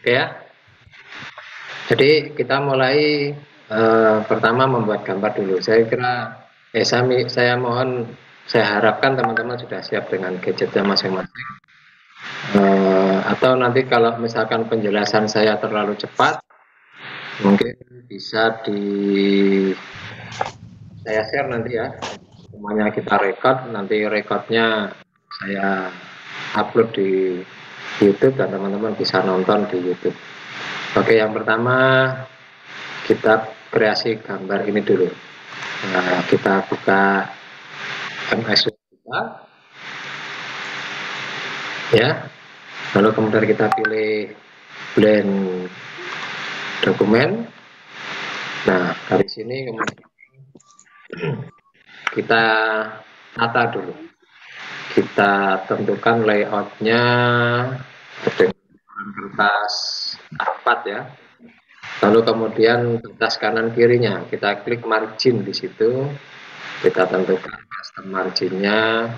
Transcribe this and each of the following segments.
Oke ya. Jadi kita mulai uh, pertama membuat gambar dulu. Saya kira eh saya, saya mohon saya harapkan teman-teman sudah siap dengan gadgetnya masing-masing. Uh, atau nanti kalau misalkan penjelasan saya terlalu cepat, mungkin bisa di saya share nanti ya semuanya kita record nanti recordnya saya upload di YouTube dan teman-teman bisa nonton di YouTube. Oke yang pertama kita kreasi gambar ini dulu. Nah, kita buka MS kita. Ya. Lalu kemudian kita pilih blend dokumen. Nah dari sini kemudian kita tata dulu kita tentukan layoutnya dengan kertas A4 ya. Lalu kemudian kertas kanan kirinya kita klik margin di situ. Kita tentukan custom marginnya.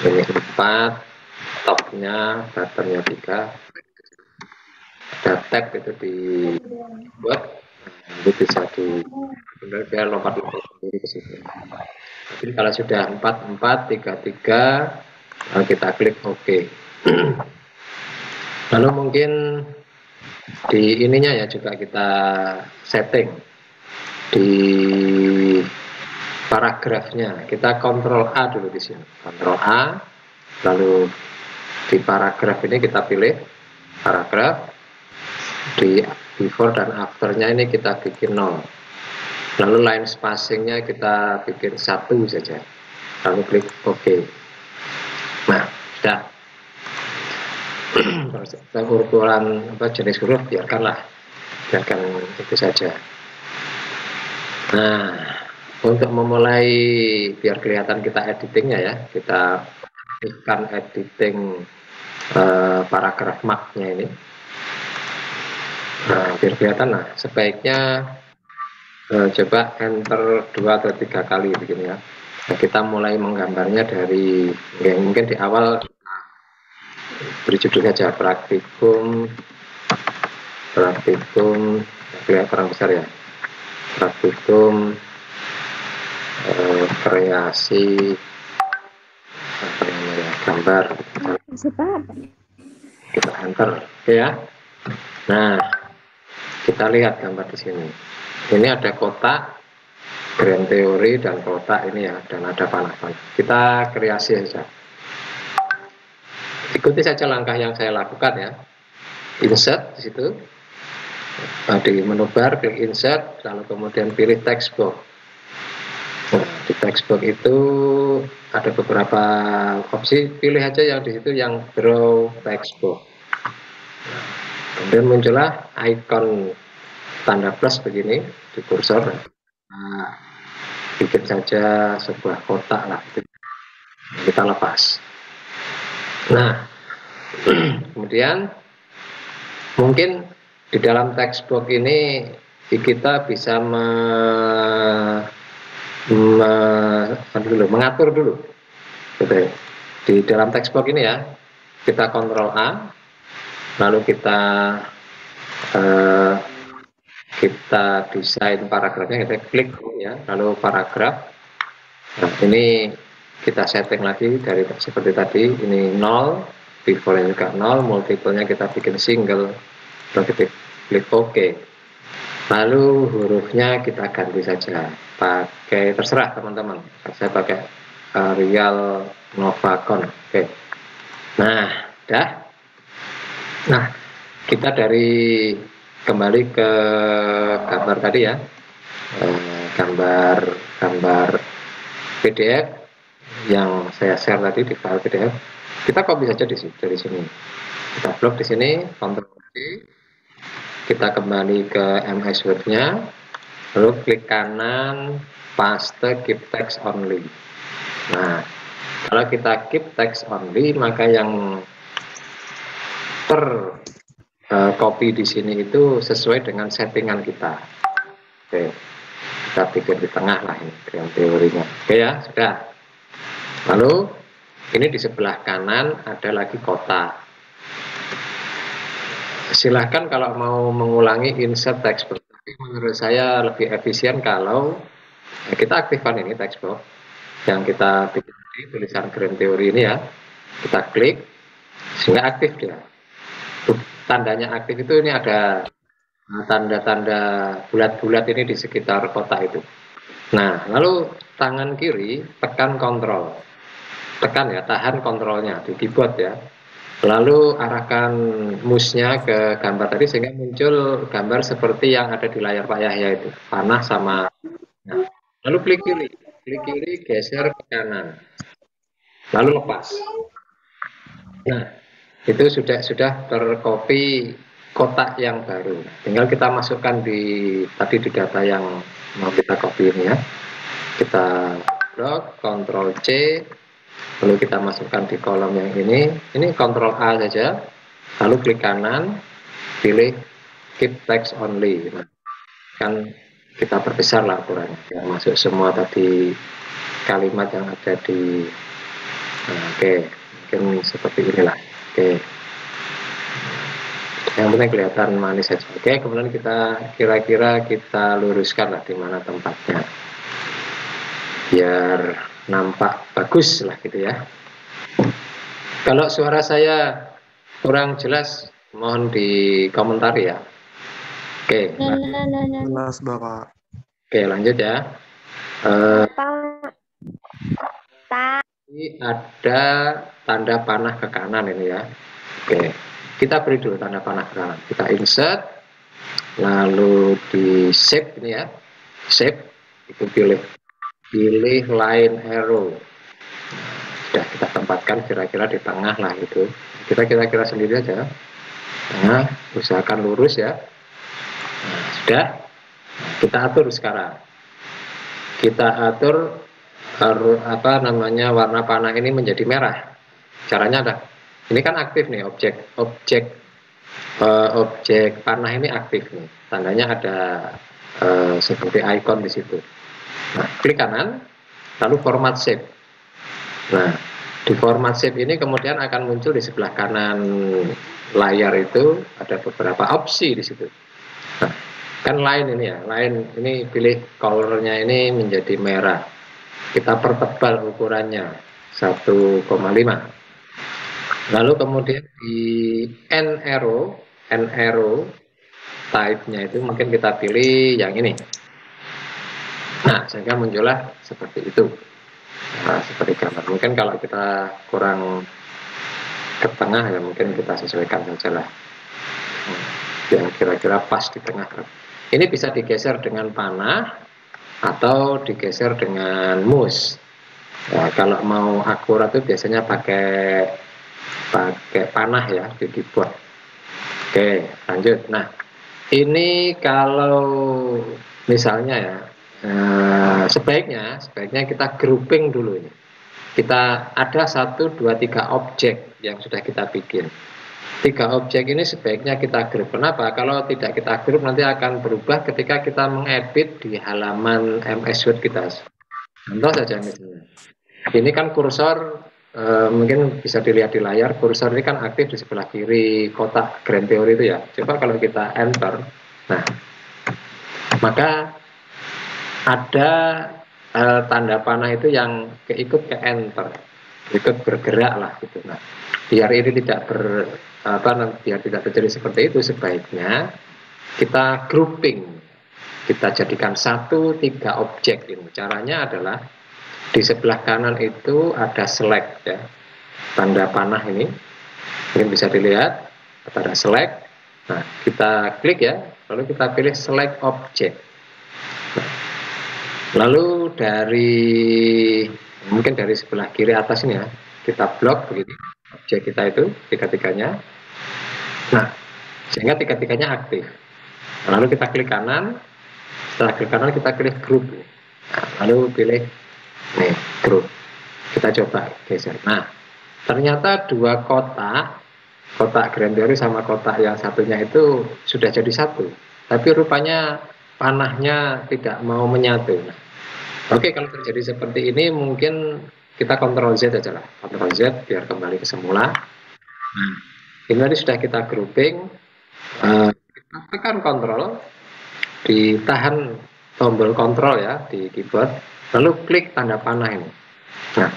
Ini 4 topnya buttonnya 3 ada tag itu dibuat itu bisa di benar biar lompat-lompat sendiri ke situ. Jadi kalau sudah 44 33 kita klik OK. Lalu mungkin di ininya ya juga kita setting di paragrafnya. Kita kontrol A dulu di sini. Kontrol A lalu di paragraf ini kita pilih paragraf di before dan afternya ini kita bikin nol. Lalu line spacingnya kita bikin satu saja. Lalu klik OK. Nah sudah. Ukuran apa jenis huruf biarkanlah. Biarkan itu saja. Nah untuk memulai biar kelihatan kita editingnya ya. Kita ikan editing uh, paragraf marknya ini Nah, biar kelihatan nah, sebaiknya eh, coba enter dua atau tiga kali begini ya. Nah, kita mulai menggambarnya dari ya, mungkin di awal beri judul saja praktikum praktikum ya, kurang besar ya. Praktikum eh, kreasi apa namanya gambar. Kita enter oke ya. Nah kita lihat gambar di sini. Ini ada kotak grand teori dan kotak ini ya, dan ada panah-panah. Kita kreasi saja. Ikuti saja langkah yang saya lakukan ya. Insert di situ. Di menu bar klik insert, lalu kemudian pilih text box. Nah, di text itu ada beberapa opsi, pilih aja yang di situ yang draw text box. Kemudian muncullah icon tanda plus begini di kursor nah, bikin saja sebuah kotak lah. Kita lepas. Nah kemudian mungkin di dalam textbook ini kita bisa me, me, dulu, mengatur dulu. Gitu. Di dalam textbook ini ya kita kontrol A lalu kita uh, kita desain paragrafnya kita klik ya. Lalu paragraf. Nah ini kita setting lagi dari seperti tadi. Ini 0 before juga 0 multiple-nya kita bikin single. Lalu kita klik OK. Lalu hurufnya kita ganti saja. Pakai terserah teman-teman. Saya pakai Arial Novacon. Oke. Nah dah nah kita dari kembali ke gambar tadi ya. Eh, gambar gambar PDF yang saya share tadi di file PDF kita copy saja di sini dari sini? Kita blok di sini Ctrl C kita kembali ke MS Word nya lalu klik kanan paste keep text only. Nah kalau kita keep text only maka yang ter uh, copy di sini itu sesuai dengan settingan kita. Oke, kita bikin di tengah lah ini dengan teorinya. Oke ya, sudah. Lalu Ini di sebelah kanan ada lagi kota. Silahkan kalau mau mengulangi insert textbox. Tapi menurut saya lebih efisien kalau ya kita aktifkan ini textbox yang kita di tulisan grand teori ini ya. Kita klik sehingga aktif dia. Tandanya aktif itu ini ada tanda-tanda bulat-bulat ini di sekitar kota itu. Nah, lalu tangan kiri tekan kontrol. Tekan ya, tahan kontrolnya di keyboard ya. Lalu arahkan mouse-nya ke gambar tadi sehingga muncul gambar seperti yang ada di layar Pak Yahya itu, panah sama. Nah, lalu klik kiri, klik kiri geser ke kanan. Lalu lepas. Nah, itu sudah sudah terkopi kotak yang baru. Tinggal kita masukkan di tadi di data yang mau kita copy ini ya. Kita blok Ctrl C lalu kita masukkan di kolom yang ini. Ini Ctrl A saja. Lalu klik kanan pilih keep text only. Nah, kan kita perbesar lah ukurannya. Yang masuk semua tadi kalimat yang ada di nah, oke okay. mungkin seperti inilah oke. Okay yang penting kelihatan manis saja oke kemudian kita kira-kira kita luruskan lah di mana tempatnya. Biar nampak bagus lah gitu ya. Kalau suara saya kurang jelas mohon di komentar ya. Oke. Jelas bapak. Oke lanjut ya. Uh, ini ada tanda panah ke kanan ini ya. Oke kita beri dulu tanda panah ke kanan. Kita insert lalu di save ini ya. Save itu pilih pilih line arrow. Sudah kita tempatkan kira-kira di tengah lah itu. Kita kira-kira sendiri aja. Nah usahakan lurus ya. Nah, sudah. Kita atur sekarang. Kita atur apa namanya warna panah ini menjadi merah. Caranya ada. Ini kan aktif nih objek objek uh, objek panah ini aktif nih. Tandanya ada uh, seperti icon di situ. Nah klik kanan lalu format shape. Nah di format shape ini kemudian akan muncul di sebelah kanan layar itu ada beberapa opsi di situ. Nah kan lain ini ya lain ini pilih colornya ini menjadi merah kita pertebal ukurannya 1,5 Lalu kemudian di N arrow, N arrow type-nya itu mungkin kita pilih yang ini. Nah, sehingga muncullah seperti itu. Nah, seperti gambar. Mungkin kalau kita kurang ke tengah ya mungkin kita sesuaikan saja lah. Yang kira-kira pas di tengah. Ini bisa digeser dengan panah atau digeser dengan mouse. Nah, kalau mau akurat itu biasanya pakai pakai panah ya di keyboard oke lanjut. Nah ini kalau misalnya ya eh, sebaiknya sebaiknya kita grouping dulu ini. Kita ada satu dua tiga objek yang sudah kita bikin tiga objek ini sebaiknya kita grup. Kenapa? Kalau tidak kita grup nanti akan berubah ketika kita mengedit di halaman MS Word kita. Contoh saja misalnya. Ini kan kursor Uh, mungkin bisa dilihat di layar. Kursor ini kan aktif di sebelah kiri kotak grand theory itu ya. Coba kalau kita enter. Nah maka ada uh, tanda panah itu yang keikut ke enter. Ikut bergerak lah gitu. Nah biar ini tidak ber apa biar tidak terjadi seperti itu sebaiknya kita grouping. Kita jadikan satu tiga objek ini caranya adalah di sebelah kanan itu ada select ya. Tanda panah ini. Ini bisa dilihat ada select nah kita klik ya. Lalu kita pilih select object lalu dari mungkin dari sebelah kiri atas ini ya. Kita blok begini objek kita itu tiga-tiganya nah sehingga tiga-tiganya aktif. Lalu kita klik kanan. Setelah klik kanan kita klik group nah, lalu pilih nih grup. Kita coba geser. Nah ternyata dua kotak kotak grand theory sama kotak yang satunya itu sudah jadi satu. Tapi rupanya panahnya tidak mau menyatu. Nah, oke kalau terjadi seperti ini mungkin kita kontrol Z aja lah. Kontrol Z biar kembali ke semula. Nah, ini tadi sudah kita grouping. Uh, kita tekan kontrol. Ditahan tombol kontrol ya di keyboard. Lalu klik tanda panah ini. Nah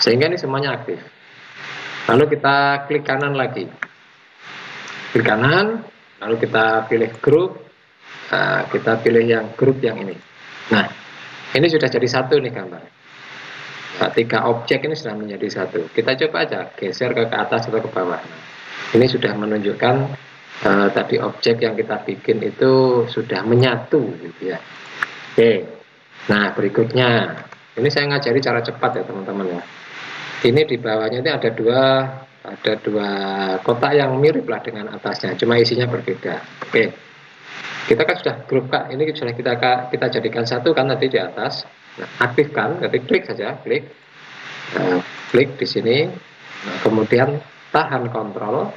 sehingga ini semuanya aktif. Lalu kita klik kanan lagi. Klik kanan lalu kita pilih grup. Nah, kita pilih yang grup yang ini. Nah ini sudah jadi satu nih gambar tiga objek ini sudah menjadi satu. Kita coba aja geser ke, ke atas atau ke bawah. Ini sudah menunjukkan uh, tadi objek yang kita bikin itu sudah menyatu, gitu ya. Oke. Nah berikutnya, ini saya ngajari cara cepat ya teman-teman ya. Ini di bawahnya ini ada dua ada dua kotak yang mirip lah dengan atasnya, cuma isinya berbeda. Oke. Kita kan sudah grup kak, ini sudah kita kita jadikan satu kan tadi di atas. Nah, aktifkan, jadi klik saja, klik, nah, klik di sini, nah, kemudian tahan kontrol,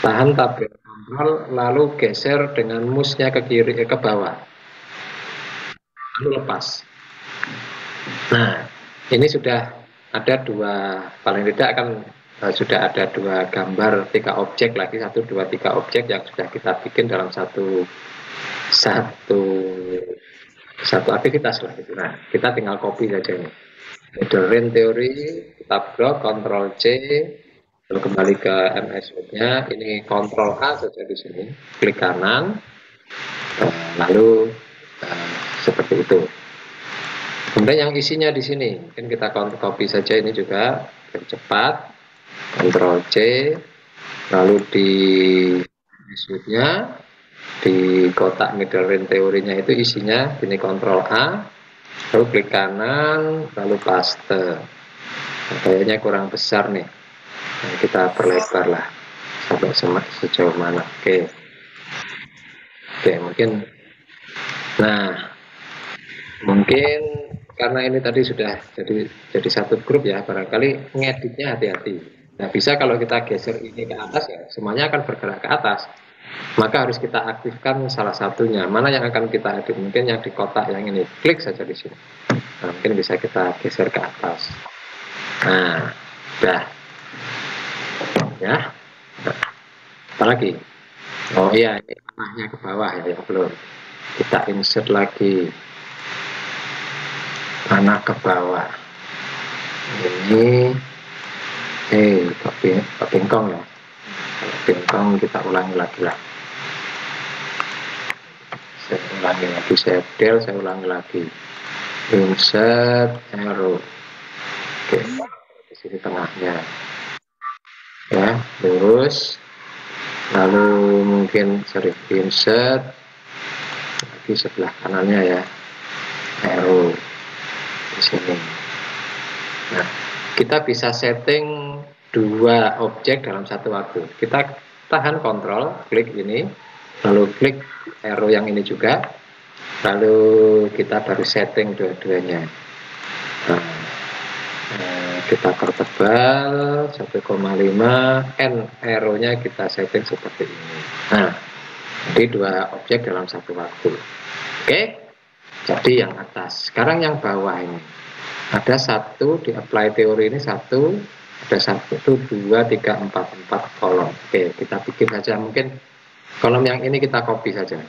tahan tabel kontrol, lalu geser dengan mouse-nya ke kiri ke bawah, lalu lepas. Nah, ini sudah ada dua, paling tidak akan uh, sudah ada dua gambar tiga objek lagi satu dua tiga objek yang sudah kita bikin dalam satu satu satu aktivitas lah gitu. Nah, kita tinggal copy saja ini. Middle teori, kita blok, Ctrl C, lalu kembali ke MS Word-nya, ini Ctrl A saja di sini, klik kanan, eh, lalu uh, seperti itu. Kemudian yang isinya di sini, mungkin kita copy saja ini juga cepat, Ctrl C, lalu di MS Word-nya, di kotak middle range teorinya itu isinya ini kontrol A lalu klik kanan lalu paste kayaknya kurang besar nih. Nah, kita perlebar lah sampai semak sejauh mana. Oke. Oke mungkin. Nah mungkin karena ini tadi sudah jadi jadi satu grup ya barangkali ngeditnya hati-hati. Nah bisa kalau kita geser ini ke atas ya semuanya akan bergerak ke atas maka harus kita aktifkan salah satunya. Mana yang akan kita edit? Mungkin yang di kotak yang ini. Klik saja di sini. Nah, mungkin bisa kita geser ke atas. Nah, dah. Ya. Lagi? Oh iya, ini tanahnya ke bawah ya, yang belum. Kita insert lagi. Tanah ke bawah. Ini eh tapi bingkong ya. Bingkong kita ulangi lagi lah saya ulangi lagi saya del saya ulangi lagi. Insert arrow. Oke. Di sini tengahnya. Ya lurus. Lalu mungkin sorry insert lagi sebelah kanannya ya. Arrow. Di sini. Nah kita bisa setting dua objek dalam satu waktu. Kita tahan kontrol klik ini lalu klik arrow yang ini juga. Lalu kita baru setting dua-duanya. Nah, eh, kita pertebal 1,5 n arrow nya kita setting seperti ini. Nah jadi dua objek dalam satu waktu. Oke jadi yang atas. Sekarang yang bawah ini. Ada satu di apply teori ini satu ada satu dua tiga empat empat kolom. Oke kita bikin saja. Mungkin kolom yang ini kita copy saja.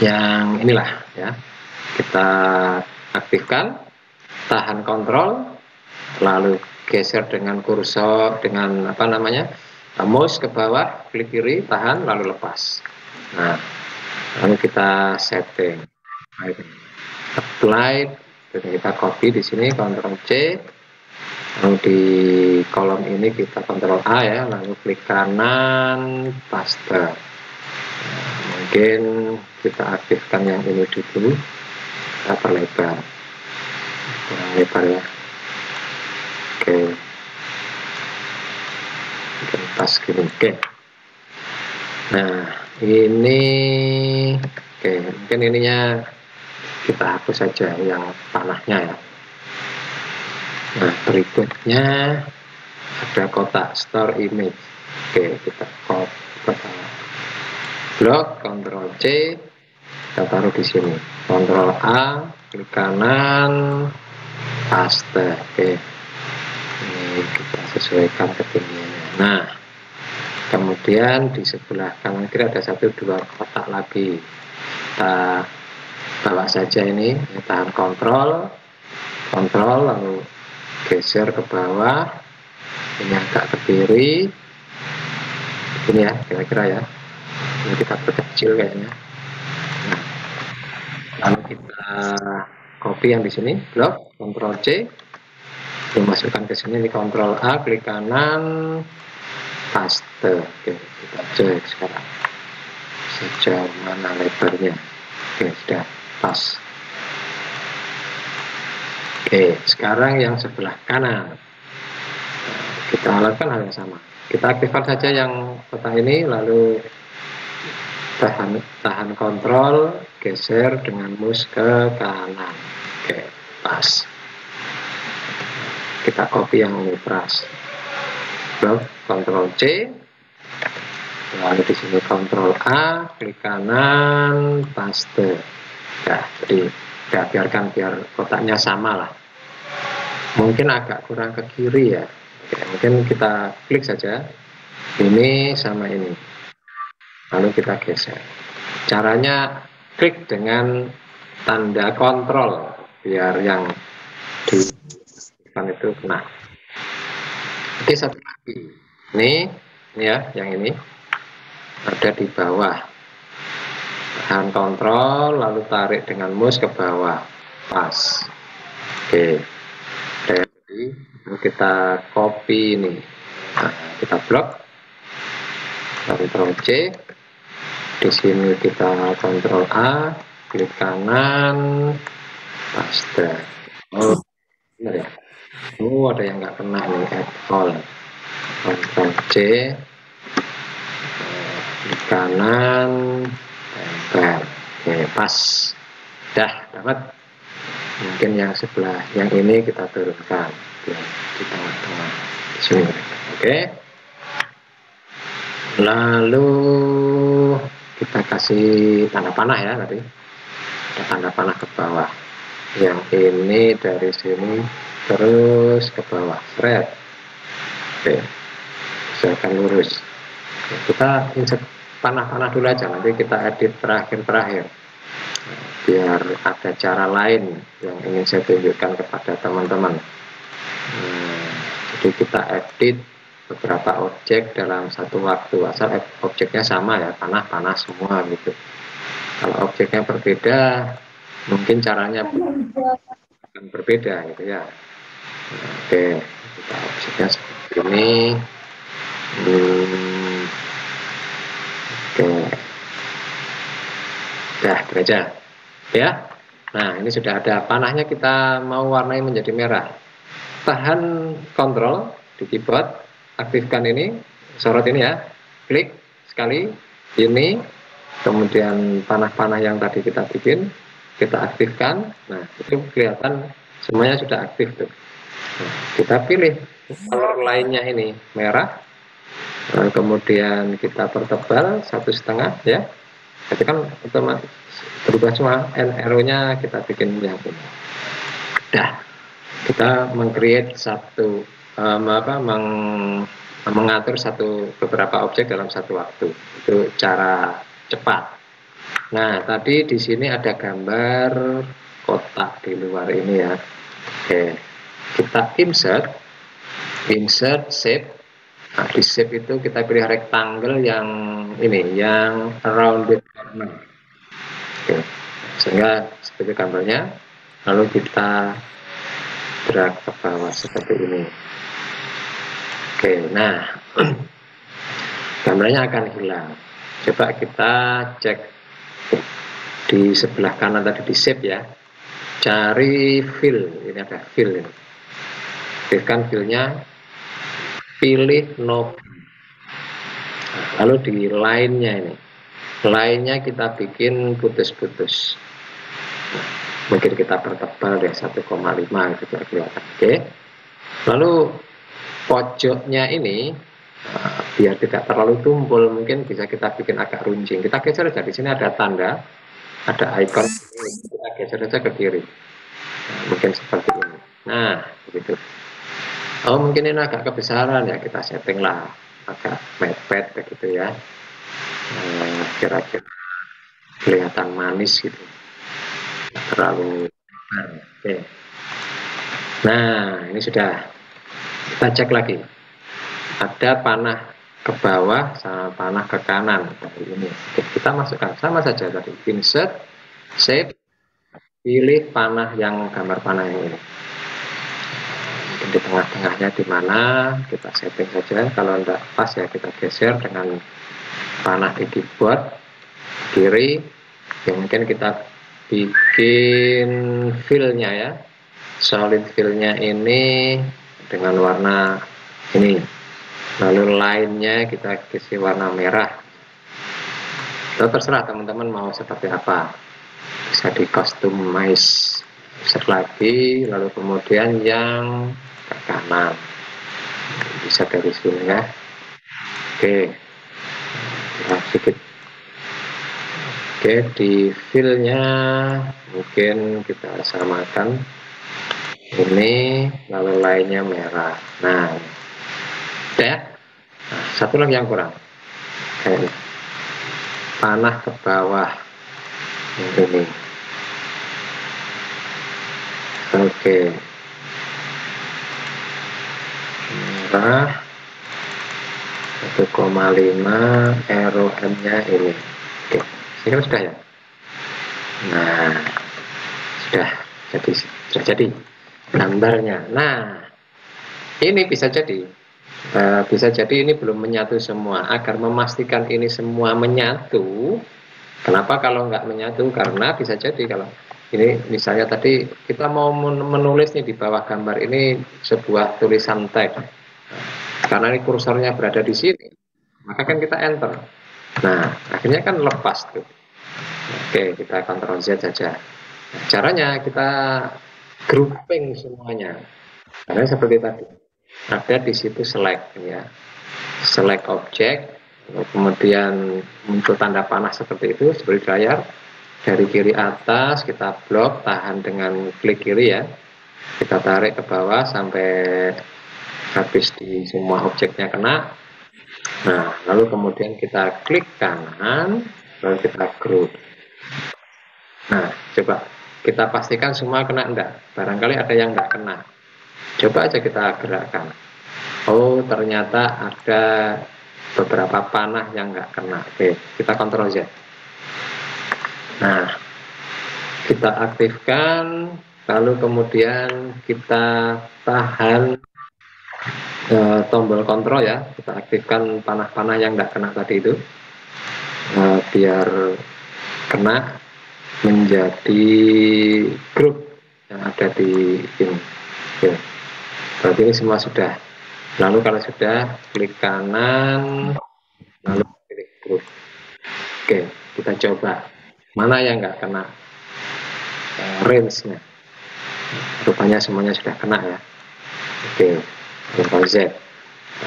Yang inilah ya. Kita aktifkan tahan kontrol lalu geser dengan kursor dengan apa namanya mouse ke bawah klik kiri tahan lalu lepas. Nah lalu kita setting. Apply kita copy di sini Ctrl C lalu di kolom ini kita kontrol A ya lalu klik kanan paste nah, mungkin kita aktifkan yang ini dulu. Kita perlebar. Kurang lebar ya. Oke. Mungkin pas gini. Oke. Nah ini oke mungkin ininya kita hapus saja yang panahnya ya Nah, berikutnya ada kotak store image. Oke, kita copy blok, Ctrl C, kita taruh di sini. Ctrl A, klik kanan, paste. Oke. Ini kita sesuaikan ketinggiannya. Nah kemudian di sebelah kanan kiri ada satu dua kotak lagi. Kita bawa saja ini tahan kontrol. Kontrol lalu geser ke bawah ini agak ke kiri. Ini ya kira-kira ya. Ini kita perkecil kayaknya. Nah, lalu kita copy yang di sini blok Ctrl C. Dimasukkan ke sini di Ctrl A klik kanan paste. Oke kita cek sekarang. Sejauh mana lebarnya? Oke sudah pas oke sekarang yang sebelah kanan. Kita lakukan hal yang sama. Kita aktifkan saja yang kotak ini lalu tahan tahan kontrol geser dengan mouse ke kanan. Oke pas. Kita copy yang ini blok kontrol C. Lalu di sini kontrol A klik kanan paste. Ya jadi ya biarkan biar kotaknya sama lah. Mungkin agak kurang ke kiri ya. Oke, mungkin kita klik saja. Ini sama ini. Lalu kita geser. Caranya klik dengan tanda kontrol biar yang di depan itu kena. Oke satu lagi. Ini, ini ya yang ini. Ada di bawah tahan kontrol lalu tarik dengan mouse ke bawah. Pas. Oke. Jadi kita copy ini. Nah, kita blok. Ctrl C di sini kita Ctrl A. Klik kanan. Paste oh ya? Oh ada yang nggak kena nih add all. Ctrl C klik kanan tempel oke pas. Dah dapat. Mungkin yang sebelah yang ini kita turunkan. Di tengah-tengah oke. Lalu kita kasih tanda panah ya tadi. Ada tanda panah ke bawah. Yang ini dari sini terus ke bawah. Thread oke. Misalkan lurus. Kita insert panah-panah dulu aja nanti kita edit terakhir-terakhir. Biar ada cara lain yang ingin saya tunjukkan kepada teman-teman. Hmm, jadi kita edit beberapa objek dalam satu waktu. Asal objeknya sama ya panah-panah semua gitu. Kalau objeknya berbeda mungkin caranya akan berbeda gitu ya. Oke kita objeknya seperti ini. Hmm, oke. Dah aja. Ya. Nah ini sudah ada panahnya kita mau warnai menjadi merah. Tahan kontrol di keyboard, aktifkan ini, sorot ini ya, klik sekali, ini, kemudian panah-panah yang tadi kita bikin, kita aktifkan, nah itu kelihatan semuanya sudah aktif tuh. Nah, kita pilih color lainnya ini merah, nah, kemudian kita pertebal satu setengah ya, jadi kan otomatis berubah semua, N arrow-nya kita bikin yang ini. Dah, kita mengcreate satu um, apa meng, mengatur satu beberapa objek dalam satu waktu. Itu cara cepat. Nah tadi di sini ada gambar kotak di luar ini ya. Oke. Kita insert insert shape nah, di shape itu kita pilih rectangle yang ini yang rounded corner. Oke. Sehingga seperti gambarnya lalu kita drag ke bawah seperti ini. Oke nah gambarnya akan hilang. Coba kita cek di sebelah kanan tadi di shape ya. Cari fill ini ada fill. Aktifkan fillnya pilih no. Lalu di line-nya ini. Line-nya kita bikin putus-putus. Mungkin kita pertebal deh 1,5 itu biar kelihatan oke. Lalu pojoknya ini uh, biar tidak terlalu tumpul mungkin bisa kita bikin agak runcing. Kita geser saja di sini ada tanda ada icon. Kita geser saja ke kiri. Nah, mungkin seperti ini. Nah begitu oh mungkin ini agak kebesaran ya kita setting lah agak mepet begitu ya. Eh, kira-kira eh, kelihatan manis gitu. Terlalu oke. Nah ini sudah. Kita cek lagi. Ada panah ke bawah sama panah ke kanan ini. Oke, kita masukkan. Sama saja tadi. Insert save pilih panah yang gambar panah yang ini di tengah-tengahnya di mana kita setting saja. Kalau tidak pas ya kita geser dengan panah di keyboard kiri ya mungkin kita bikin fillnya ya. Solid fillnya ini dengan warna ini. Lalu lainnya kita kasih warna merah. Itu terserah teman-teman mau seperti apa. Bisa di customize lagi lalu kemudian yang ke kanan bisa dari sini ya. Oke. Nah, sedikit. Oke di fillnya mungkin kita samakan. Ini lalu lainnya merah. Nah ya? Nah, satu lagi yang kurang. Ini. Panah ke bawah. Ini. Oke merah 1,5 ROM nya ini. Oke ini sudah ya? Nah sudah jadi sudah jadi gambarnya. Nah ini bisa jadi uh, bisa jadi ini belum menyatu semua. Agar memastikan ini semua menyatu kenapa kalau nggak menyatu? Karena bisa jadi kalau ini misalnya tadi kita mau menulis nih di bawah gambar ini sebuah tulisan teks karena ini kursornya berada di sini maka kan kita enter. Nah akhirnya kan lepas tuh. Oke kita kontrol Z saja. Caranya kita grouping semuanya. Karena seperti tadi ada di situ select ya. Select object kemudian muncul tanda panah seperti itu seperti layar dari kiri atas kita blok tahan dengan klik kiri ya. Kita tarik ke bawah sampai habis di semua objeknya kena. Nah lalu kemudian kita klik kanan lalu kita group nah coba kita pastikan semua kena enggak? Barangkali ada yang enggak kena. Coba aja kita gerakkan. Oh ternyata ada beberapa panah yang enggak kena. Oke kita kontrol Z. Nah kita aktifkan lalu kemudian kita tahan e, tombol kontrol ya. Kita aktifkan panah-panah yang enggak kena tadi itu. E, biar kena menjadi grup yang ada di ini. Oke. berarti ini semua sudah. Lalu kalau sudah klik kanan lalu pilih grup. Oke kita coba. Mana yang nggak kena? Uh, range nya rupanya semuanya sudah kena ya. Oke Ctrl Z.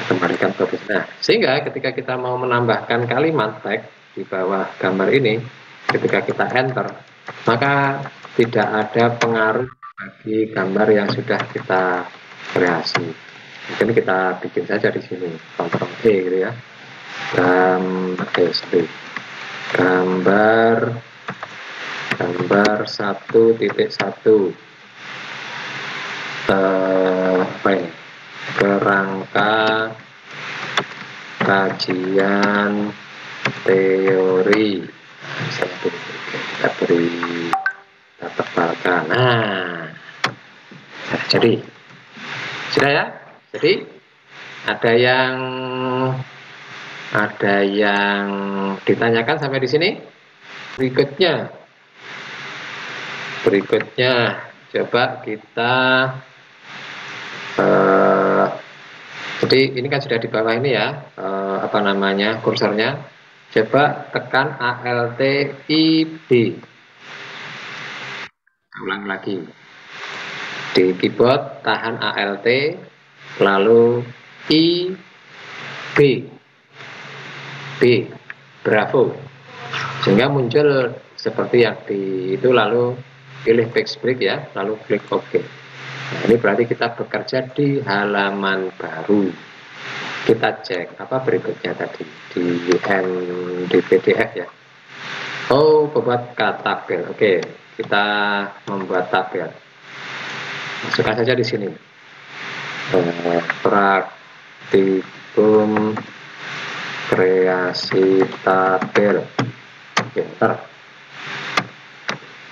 Kembalikan ke nah sehingga ketika kita mau menambahkan kalimat tag di bawah gambar ini ketika kita enter maka tidak ada pengaruh bagi gambar yang sudah kita kreasi. Mungkin kita bikin saja di sini Ctrl E gitu ya. Gambar gambar gambar satu titik satu. Eh, apa ini kerangka kajian teori. Misalnya kita beri kita tebalkan. Nah jadi sudah ya? Jadi ada yang ada yang ditanyakan sampai di sini? Berikutnya. Berikutnya coba kita uh, jadi ini kan sudah di bawah ini ya uh, apa namanya kursornya Coba tekan ALT IB. Ulang lagi. Di keyboard tahan ALT, lalu I B. B. Bravo. Sehingga muncul seperti yang di itu lalu pilih backspace ya, lalu klik OK. Nah, ini berarti kita bekerja di halaman baru. Kita cek apa berikutnya tadi di UN di PDF ya. Oh, membuat tabel. Oke, kita membuat tabel. Masukkan saja di sini. Eh, praktikum kreasi tabel. Oke,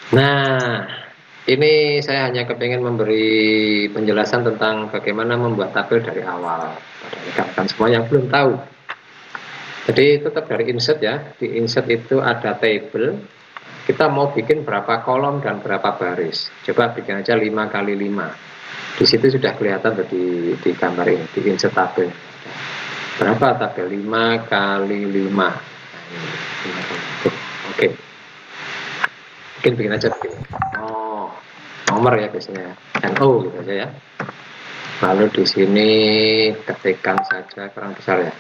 Nah, ini saya hanya kepengen memberi penjelasan tentang bagaimana membuat tabel dari awal pada rekan-rekan semua yang belum tahu. Jadi tetap dari insert ya, di insert itu ada table, kita mau bikin berapa kolom dan berapa baris. Coba bikin aja 5 kali 5. Di situ sudah kelihatan di, di gambar ini, di insert tabel. Berapa tabel? 5 kali 5. Nah, Oke. Mungkin bikin aja begini. Nomor ya biasanya. NO gitu aja ya. Lalu di sini ketikkan saja kurang besar ya.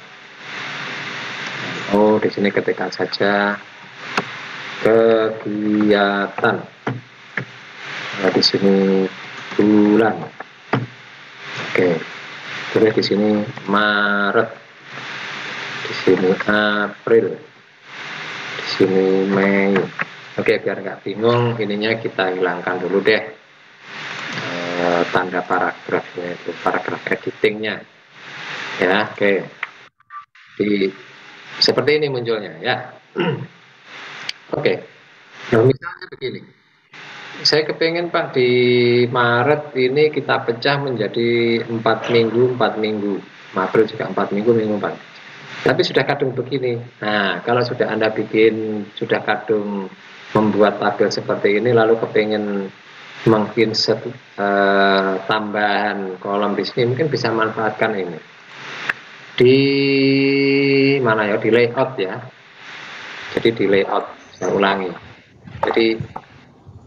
NO di sini ketikkan saja. Kegiatan. Nah, di sini bulan. Oke. Terus di sini Maret. Di sini April. Di sini Mei. Oke biar nggak bingung ininya kita hilangkan dulu deh Tanda paragrafnya itu paragraf editingnya. Ya oke. Di seperti ini munculnya ya. Oke. Nah misalnya begini. Saya kepengen Pak di Maret ini kita pecah menjadi empat minggu empat minggu. April juga empat minggu minggu empat. Tapi sudah kadung begini. Nah kalau sudah Anda bikin sudah kadung membuat tabel seperti ini lalu kepengen menginsert uh, tambahan kolom di sini mungkin bisa manfaatkan ini. Di mana ya? Di layout ya. Jadi di layout saya ulangi. Jadi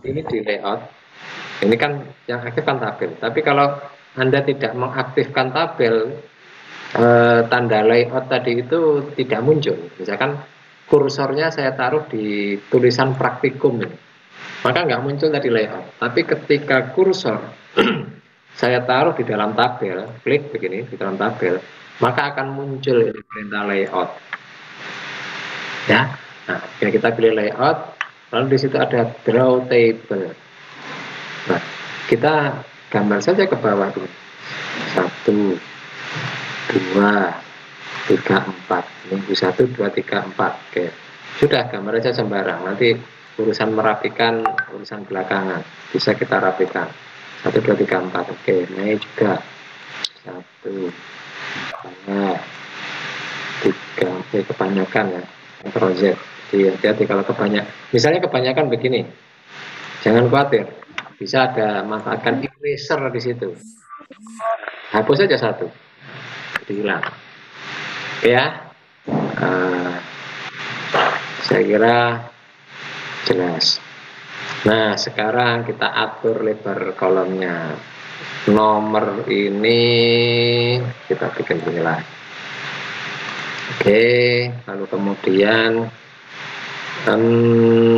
ini di layout. Ini kan yang aktifkan tabel. Tapi kalau anda tidak mengaktifkan tabel eh, tanda layout tadi itu tidak muncul. Misalkan kursornya saya taruh di tulisan praktikum ini maka nggak muncul tadi layout. Tapi ketika kursor saya taruh di dalam tabel, klik begini di dalam tabel, maka akan muncul ini perintah layout. Ya, nah kita pilih layout, lalu di situ ada draw table. Nah, kita gambar saja ke bawah dulu. Satu, dua, tiga, empat. Minggu satu, dua, tiga, empat. Oke, sudah gambar saja sembarang. Nanti urusan merapikan urusan belakangan. Bisa kita rapikan. Satu dua tiga empat. Oke naik juga. Satu dua tiga. Oke kebanyakan ya. Ctrl Z jadi hati-hati kalau kebanyak misalnya kebanyakan begini. Jangan khawatir. Bisa ada manfaatkan eraser di situ. Hapus saja satu. Hilang. Ya. Uh, saya kira jelas. Nah sekarang kita atur lebar kolomnya. Nomor ini kita bikin begini oke lalu kemudian um,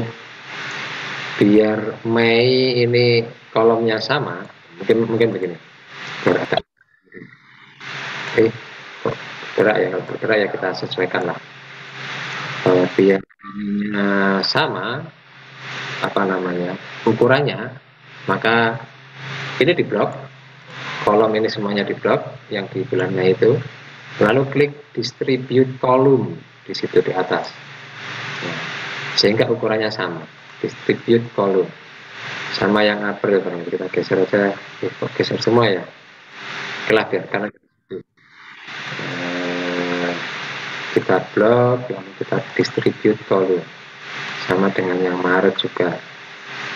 biar Mei ini kolomnya sama mungkin mungkin begini. Ada oke bergerak ya bergerak ya kita sesuaikan lah uh, biar ininya sama apa namanya ukurannya maka ini di blok kolom ini semuanya di blok yang di bulannya itu lalu klik distribute column di situ di atas. Nah, sehingga ukurannya sama distribute column. Sama yang April kita geser aja geser semua ya? Kelah karena nah, kita blok lalu kita distribute column sama dengan yang Maret juga.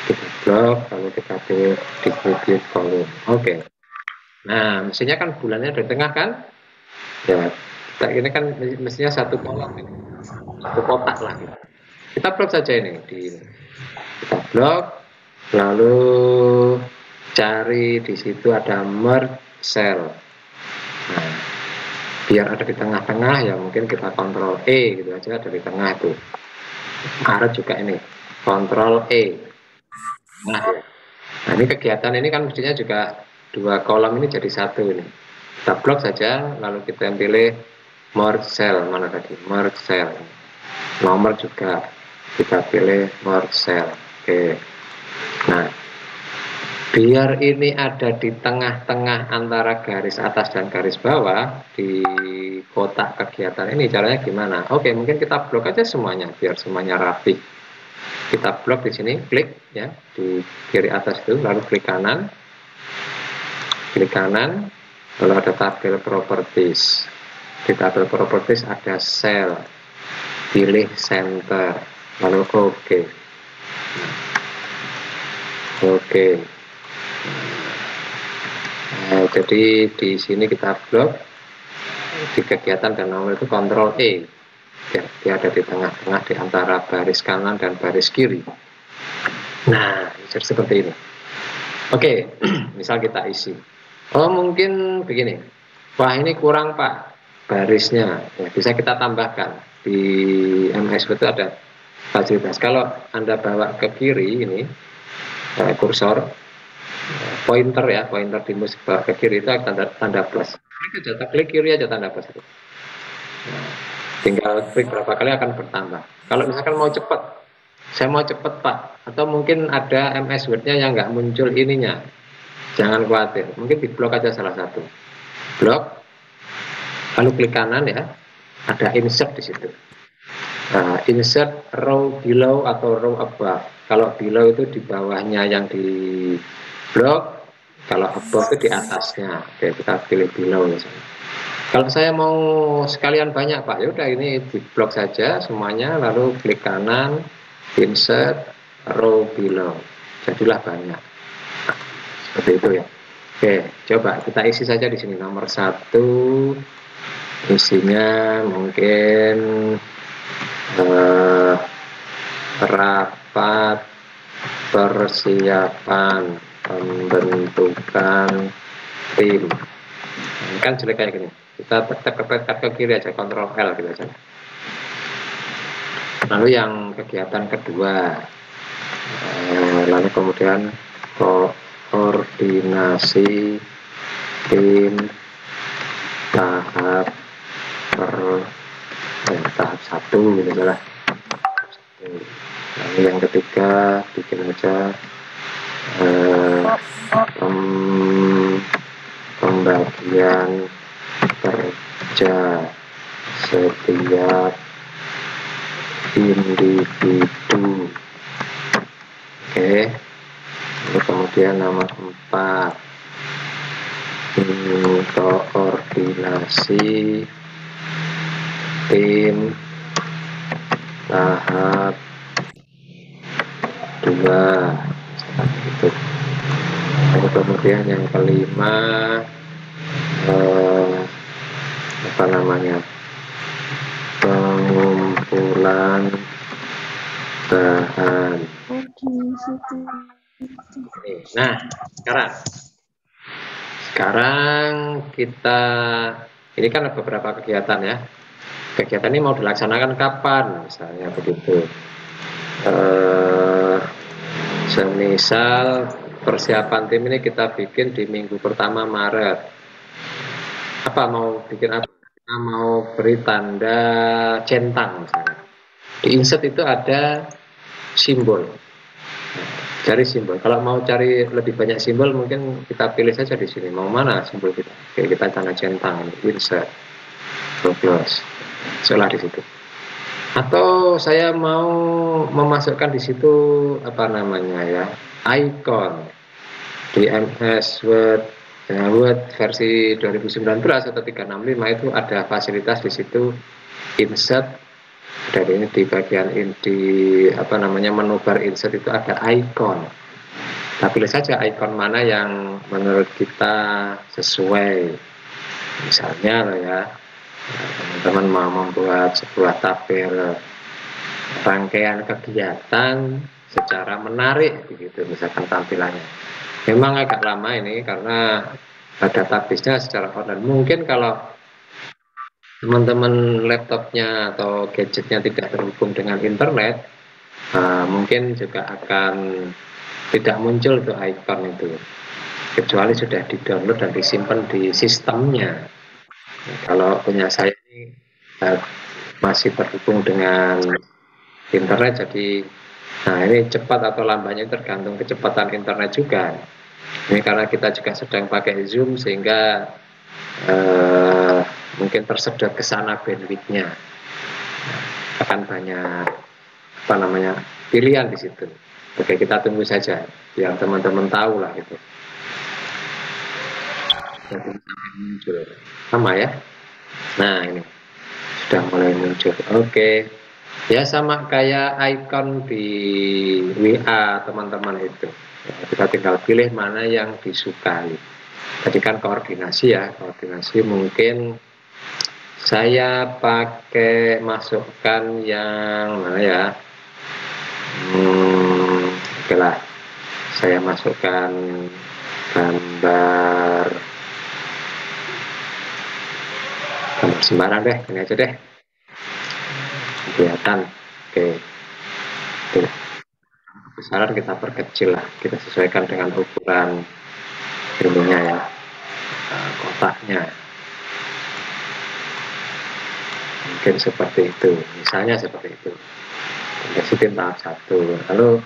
Kita blok lalu kita distribute volume. Oke. Okay. nah mestinya kan bulannya di tengah kan? Ya. Kita ini kan mestinya satu kolom ini. Satu kotak lah. Gitu. kita blok saja ini. Di kita blok lalu cari di situ ada merge cell. Nah biar ada di tengah-tengah ya mungkin kita kontrol E gitu aja ada di tengah itu Maret juga ini kontrol E. Nah, nah ini kegiatan ini kan mestinya juga dua kolom ini jadi satu ini. Kita blok saja lalu kita pilih merge cell mana tadi? Merge cell. Nomor juga kita pilih merge cell. Oke. Nah biar ini ada di tengah-tengah antara garis atas dan garis bawah di kotak kegiatan ini caranya gimana? Oke mungkin kita blok aja semuanya biar semuanya rapi. Kita blok di sini klik ya di kiri atas itu lalu klik kanan. Klik kanan lalu ada tabel properties. Di tabel properties ada cell pilih center lalu oke okay. oke okay. Nah, jadi di sini kita blok di kegiatan dan nomor itu kontrol E. Ya, dia ada di tengah-tengah di antara baris kanan dan baris kiri. Nah seperti ini oke misal kita isi. Oh mungkin begini, wah ini kurang pak barisnya, ya, bisa kita tambahkan. Di MS itu ada fasilitas. Kalau anda bawa ke kiri ini eh, kursor pointer ya, pointer di musik bawa ke kiri itu tanda tanda plus. Aja, klik kiri aja tanda plus itu. Nah, tinggal klik berapa kali akan bertambah. Kalau misalkan mau cepat, saya mau cepat pak, atau mungkin ada MS Word-nya yang nggak muncul ininya, Jangan khawatir, mungkin di blok aja salah satu. Blok, lalu klik kanan ya, ada insert di situ. Nah, insert row below atau row above. Kalau below itu di bawahnya yang di blok, kalau above itu di atasnya. Oke, kita pilih below misalnya. Kalau saya mau sekalian banyak Pak, ya udah ini di blok saja semuanya, lalu klik kanan, insert row below. Jadilah banyak seperti itu ya oke coba kita isi saja di sini nomor satu isinya mungkin eh, rapat persiapan pembentukan tim. Ini kan jelek kayak gini. Kita tekan ke kiri aja kontrol L gitu aja. Lalu yang kegiatan kedua eh, lalu kemudian koordinasi tim tahap per eh, tahap satu gitu lah. Lalu yang ketiga bikin aja eh, pem, pembagian kerja setiap individu. Oke okay kemudian nama empat. Koordinasi tim tahap dua itu lalu kemudian yang kelima eh, apa namanya pengumpulan bahan Nah, sekarang sekarang kita ini kan beberapa kegiatan ya. Kegiatan ini mau dilaksanakan kapan? Misalnya begitu. Eh, semisal persiapan tim ini kita bikin di minggu pertama Maret. Apa mau bikin apa? Kita mau beri tanda centang misalnya. Di insert itu ada simbol cari simbol. Kalau mau cari lebih banyak simbol, mungkin kita pilih saja di sini. Mau mana simbol kita? Oke, kita tanda centang, insert, close, setelah di situ. Atau saya mau memasukkan di situ apa namanya ya, icon. Di MS Word ya, Word versi 2019 atau 365 itu ada fasilitas di situ. Insert dan ini di bagian di apa namanya menu bar insert itu ada icon. Kita pilih saja icon mana yang menurut kita sesuai. Misalnya loh ya teman-teman mau membuat sebuah tabel rangkaian kegiatan secara menarik begitu misalkan tampilannya. Memang agak lama ini karena database-nya secara online. Mungkin kalau teman-teman laptopnya atau gadgetnya tidak terhubung dengan internet, uh, mungkin juga akan tidak muncul tuh icon itu. kecuali sudah di download dan disimpan di sistemnya kalau punya saya ini uh, masih terhubung dengan internet jadi nah ini cepat atau lambatnya tergantung kecepatan internet juga. Ini karena kita juga sedang pakai zoom sehingga uh, mungkin tersedot ke sana bandwidthnya. Akan banyak apa namanya pilihan di situ. Oke kita tunggu saja biar teman-teman tahu lah itu muncul sama ya? Nah ini. Sudah mulai muncul oke. Ya sama kayak icon di WA teman-teman itu. Kita tinggal pilih mana yang disukai. Tadi kan koordinasi ya. Koordinasi mungkin saya pakai masukkan yang mana ya? Hmm, oke lah. Saya masukkan gambar gambar sembarang deh ini aja deh. Kelihatan oke. Tuh. besaran kita perkecil lah. Kita sesuaikan dengan ukuran ininya ya. Kotaknya. Mungkin seperti itu. Misalnya seperti itu. Disiplin tahap satu. Lalu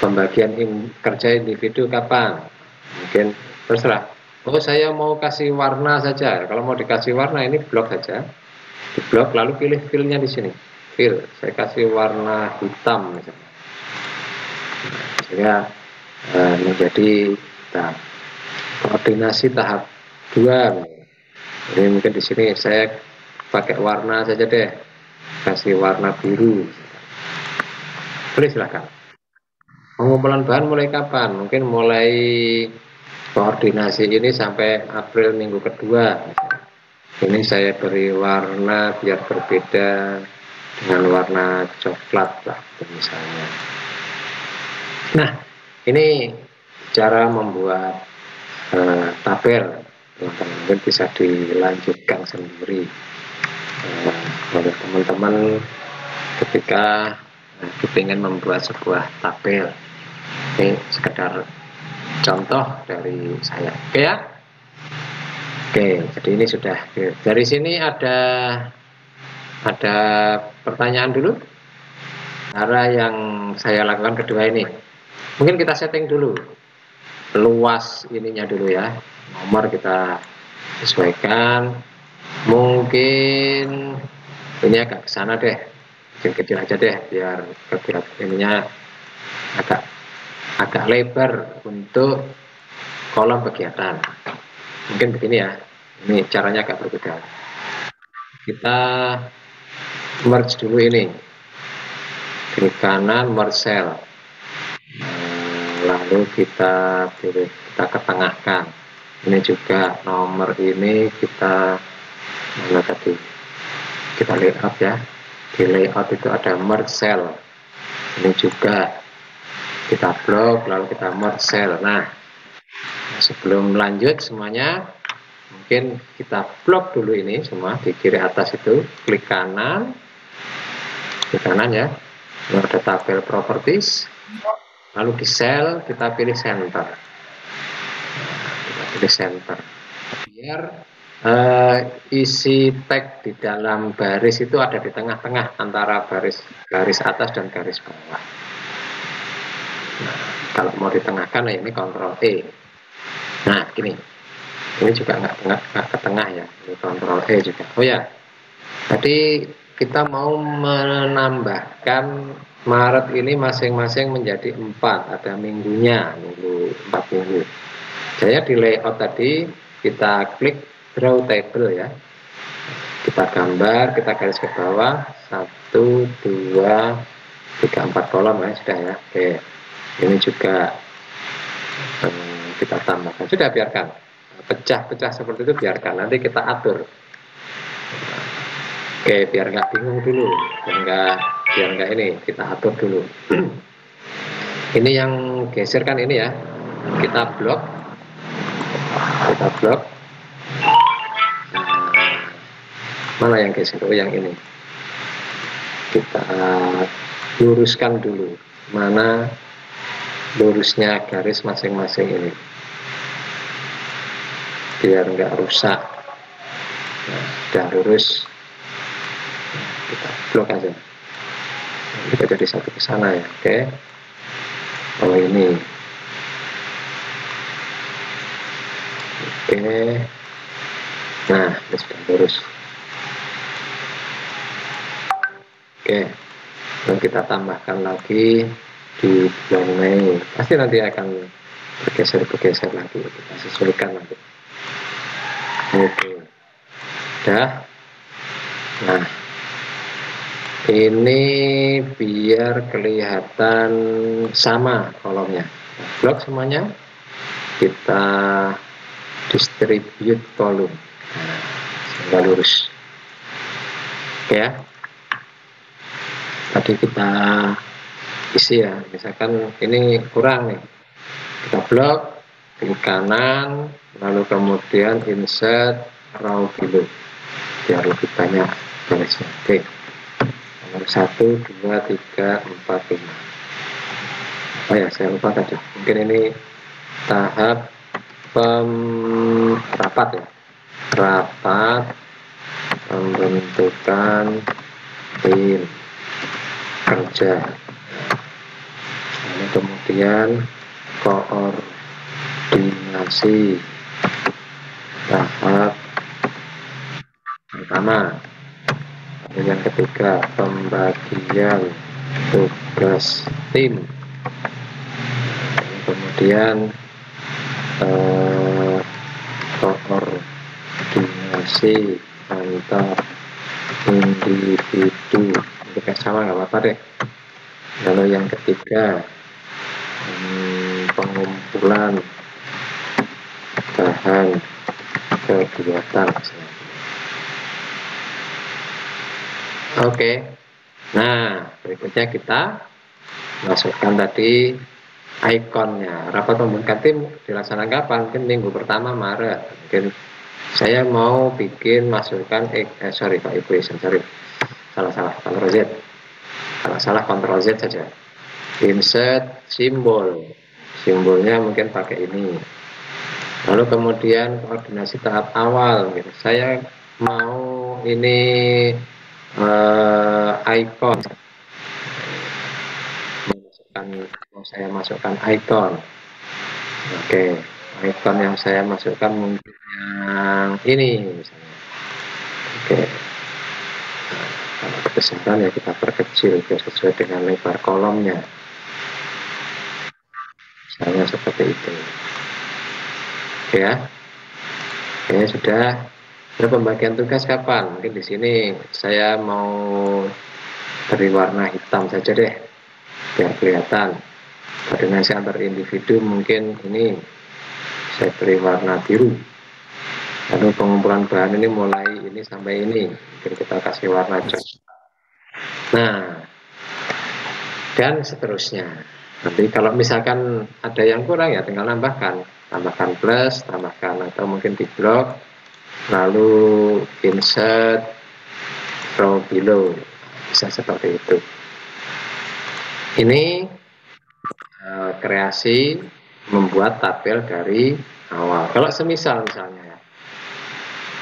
pembagian kerja individu kapan? Mungkin terserah oh saya mau kasih warna saja. Kalau mau dikasih warna ini blok saja. Di blok lalu pilih fillnya di sini. Fill saya kasih warna hitam misalnya. Sehingga eh, menjadi tahap. Koordinasi tahap dua ini mungkin di sini saya pakai warna saja deh. Kasih warna biru. Boleh silahkan pengumpulan bahan mulai kapan? Mungkin mulai koordinasi ini sampai April minggu kedua. Ini saya beri warna biar berbeda dengan warna coklat lah misalnya. Nah ini cara membuat uh, tabel. Teman-teman bisa dilanjutkan sendiri. Uh, oleh teman-teman ketika uh, ingin membuat sebuah tabel. Ini sekedar contoh dari saya. Oke ya? Oke jadi ini sudah dari sini ada ada pertanyaan dulu? Cara yang saya lakukan kedua ini. Mungkin kita setting dulu. Luas ininya dulu ya. Nomor kita sesuaikan. Mungkin ini agak ke sana deh. Kecil-kecil aja deh biar kira ininya agak agak lebar untuk kolom kegiatan. Mungkin begini ya ini caranya agak berbeda. Kita merge dulu ini. Klik kanan merge cell lalu kita pilih kita ketengahkan. Ini juga nomor ini kita mana tadi? Kita layout ya. Di layout itu ada merge cell ini juga kita blok lalu kita merge cell nah sebelum lanjut semuanya mungkin kita blok dulu ini semua di kiri atas itu. Klik kanan. Klik kanan ya. Ada tabel properties. Lalu di cell kita pilih center. Pilih center. Biar uh, isi tag di dalam baris itu ada di tengah-tengah antara baris garis atas dan garis bawah nah, kalau mau ditengahkan nah ini kontrol E. Nah gini. Ini juga nggak tengah nggak ke tengah ya. Ini kontrol E juga. Oh ya tadi kita mau menambahkan Maret ini masing-masing menjadi empat. Ada minggunya minggu empat minggu. Saya di layout tadi kita klik draw table ya. Kita gambar kita garis ke bawah. Satu dua tiga empat kolom ya sudah ya. Oke ini juga hmm, kita tambahkan. Sudah biarkan. Pecah-pecah seperti itu biarkan. Nanti kita atur. Oke biar nggak bingung dulu. Biar nggak biar nggak ini kita atur dulu. Ini yang geser kan ini ya. Kita blok. Kita blok. Nah, mana yang geser? Oh yang ini. Kita luruskan dulu. Mana lurusnya garis masing-masing ini. Biar nggak rusak. Nah, lurus. Kita blok aja. Kita jadi satu ke sana ya oke? Oh ini. Oke. Nah ini sudah lurus. Oke. Lalu kita tambahkan lagi di bulan Mei pasti nanti akan bergeser-bergeser lagi kita sesuaikan nanti. Oke. Udah nah ini biar kelihatan sama kolomnya. Blok semuanya kita distribute kolom nah, sehingga lurus. Oke ya. Tadi kita isi ya. Misalkan ini kurang nih kita blok klik kanan lalu kemudian insert row below biar lebih banyak garisnya oke. Nomor satu dua tiga empat lima. Oh ya? Saya lupa tadi. Mungkin ini tahap pem rapat ya. Rapat pembentukan tim kerja kemudian koordinasi. Tahap pertama. Yang ketiga pembagian tugas tim. Kemudian eh, koordinasi antar individu. Ini sama nggak apa-apa deh. Lalu yang ketiga pengumpulan bahan kegiatan Oke. Nah, berikutnya kita masukkan tadi ikonnya. Rapat pembentukan tim dilaksanakan kapan? Mungkin minggu pertama Maret. Mungkin saya mau bikin masukkan eh, sorry Pak equation sorry salah salah Ctrl Z salah salah Ctrl Z saja insert simbol simbolnya mungkin pakai ini lalu kemudian koordinasi tahap awal gitu. saya mau ini uh, icon masukkan mau saya masukkan icon oke okay. icon yang saya masukkan mungkin yang ini misalnya oke okay. nah, kalau kebesaran ya kita perkecil sesuai dengan lebar kolomnya misalnya seperti itu ya okay, sudah Nah, pembagian tugas kapan? Mungkin di sini saya mau beri warna hitam saja deh, biar kelihatan. Koordinasi antar individu mungkin ini saya beri warna biru. Lalu pengumpulan bahan ini mulai ini sampai ini, mungkin kita kasih warna cat. Nah, dan seterusnya. Nanti kalau misalkan ada yang kurang ya tinggal nambahkan, tambahkan plus, tambahkan atau mungkin di blok lalu insert row below. Bisa seperti itu. Ini uh, kreasi membuat tabel dari awal. Kalau semisal misalnya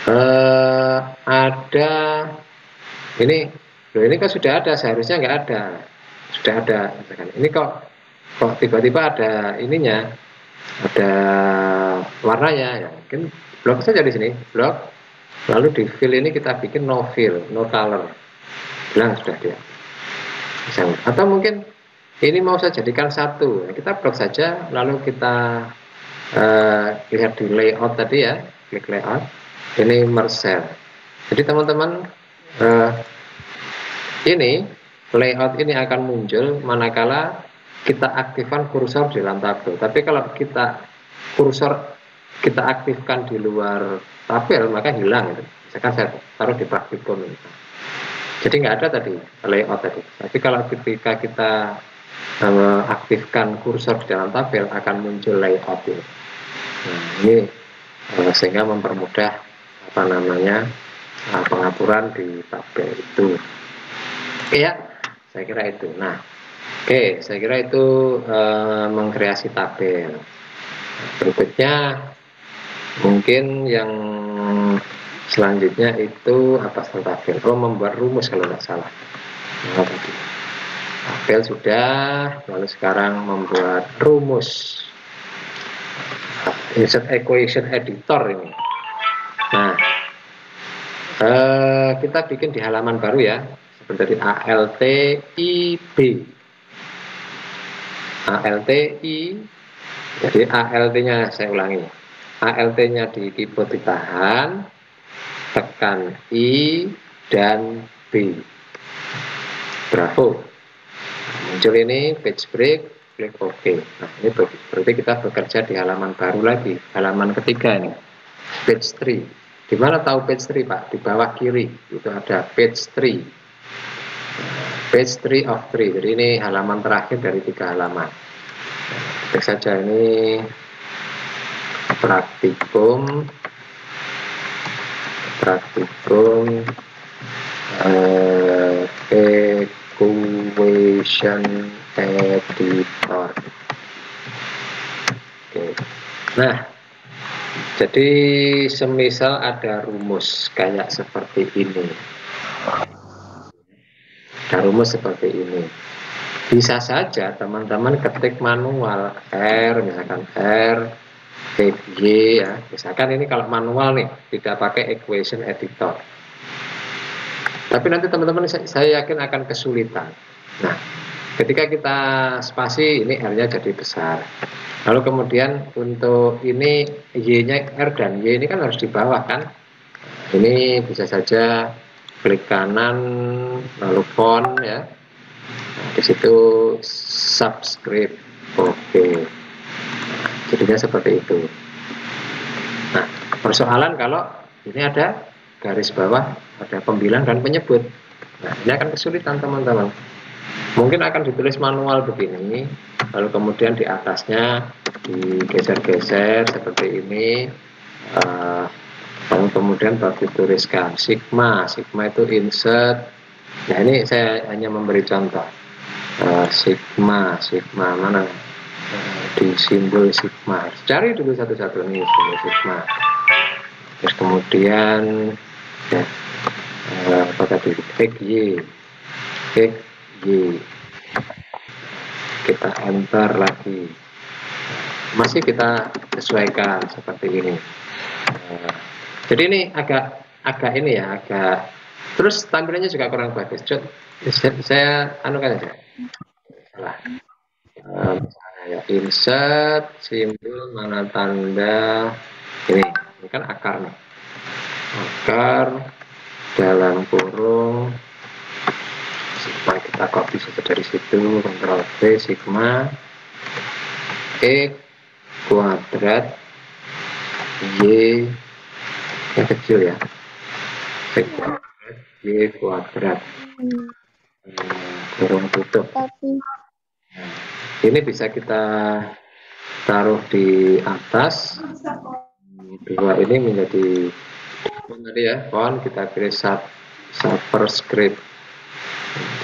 uh, ada ini loh ini kan sudah ada? Seharusnya nggak ada. Sudah ada ini kok kok tiba-tiba ada ininya ada warnanya ya. Mungkin blok saja di sini blok. Lalu di fill ini kita bikin no fill no color. Bilang sudah dia. Misalnya atau mungkin ini mau saya jadikan satu. Kita blok saja lalu kita uh, lihat di layout tadi ya. Klik layout. Ini merge jadi teman-teman uh, ini layout ini akan muncul manakala kita aktifkan kursor di dalam tabel tapi kalau kita kursor kita aktifkan di luar tabel maka hilang itu. misalkan saya taruh di praktikum ini. jadi nggak ada tadi layout tadi. Tapi kalau ketika kita uh, aktifkan kursor di dalam tabel akan muncul layout ini nah, ini uh, sehingga mempermudah apa namanya uh, pengaturan di tabel itu. Oke ya saya kira itu. Nah oke saya kira itu uh, mengkreasi tabel berikutnya mungkin yang selanjutnya itu apa tabel oh membuat rumus kalau tidak salah. Nah, tabel sudah lalu sekarang membuat rumus. Insert equation editor ini. Nah eh, kita bikin di halaman baru ya. Seperti ALTIB ALTI jadi ALT nya saya ulangi. ALT nya di keyboard ditahan tekan I dan B. Bravo. Muncul ini page break klik OK. Nah ini berarti kita bekerja di halaman baru lagi halaman ketiga ini. Page 3 di mana tahu page 3 Pak? Di bawah kiri. Itu ada page 3 page 3 of 3 jadi ini halaman terakhir dari tiga halaman. Ketik saja ini. Praktikum. Praktikum uh, equation editor. Oke. nah jadi semisal ada rumus kayak seperti ini ada rumus seperti ini. Bisa saja teman-teman ketik manual R misalkan R Y ya. Misalkan ini kalau manual nih tidak pakai equation editor. Tapi nanti teman-teman saya yakin akan kesulitan. Nah ketika kita spasi ini R nya jadi besar. Lalu kemudian untuk ini Y nya R dan Y ini kan harus di bawah kan? Ini bisa saja klik kanan lalu font ya. Nah, di situ subscribe. Oke. Jadinya seperti itu. Nah persoalan kalau ini ada garis bawah ada pembilang dan penyebut. Nah ini akan kesulitan teman-teman. Mungkin akan ditulis manual begini lalu kemudian di atasnya digeser-geser seperti ini uh, lalu kemudian baru dituliskan sigma sigma itu insert Nah ini saya hanya memberi contoh uh, sigma, sigma mana uh, di simbol sigma. Cari dulu satu-satu nih simbol sigma. Terus kemudian ya, uh, apa tadi XY, XY. Kita enter lagi. Masih kita sesuaikan seperti ini. Uh, jadi ini agak agak ini ya agak terus tampilannya juga kurang bagus. Cuk, saya anu kan aja. Salah. Uh, ya insert simbol mana tanda? Ini ini kan akar nih. Akar dalam kurung. Sigma kita copy saja dari situ Ctrl V sigma E kuadrat Y yang kecil ya. Sigma Y kuadrat. Hmm. kurung tutup. Tapi... ini bisa kita taruh di atas. Dua ini menjadi tadi ya. Font kita pilih sub superscript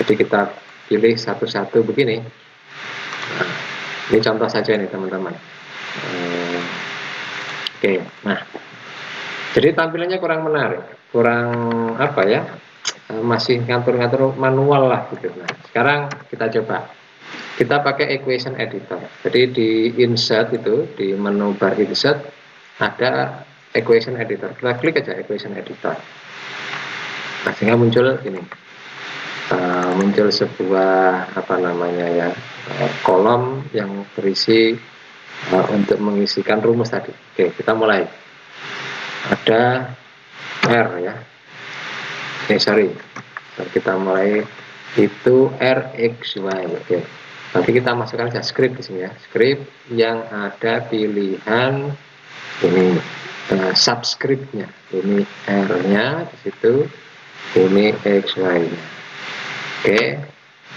jadi kita pilih satu-satu begini. Nah, ini contoh saja nih teman-teman. Oke okay. nah jadi tampilannya kurang menarik kurang apa ya Eh, masih ngatur-ngatur manual lah gitu. Nah, sekarang kita coba. Kita pakai equation editor. Jadi di insert itu di menu bar insert ada equation editor. Kita klik aja equation editor. Nah, sehingga muncul ini. Uh, muncul sebuah apa namanya ya uh, kolom yang berisi uh, untuk mengisikan rumus tadi. Oke, kita mulai. Ada R ya, eh sorry. Kita mulai. Itu RXY oke. Nanti kita masukkan saja script di sini ya. Script yang ada pilihan ini uh, subscriptnya. Ini R nya di situ ini XY nya oke.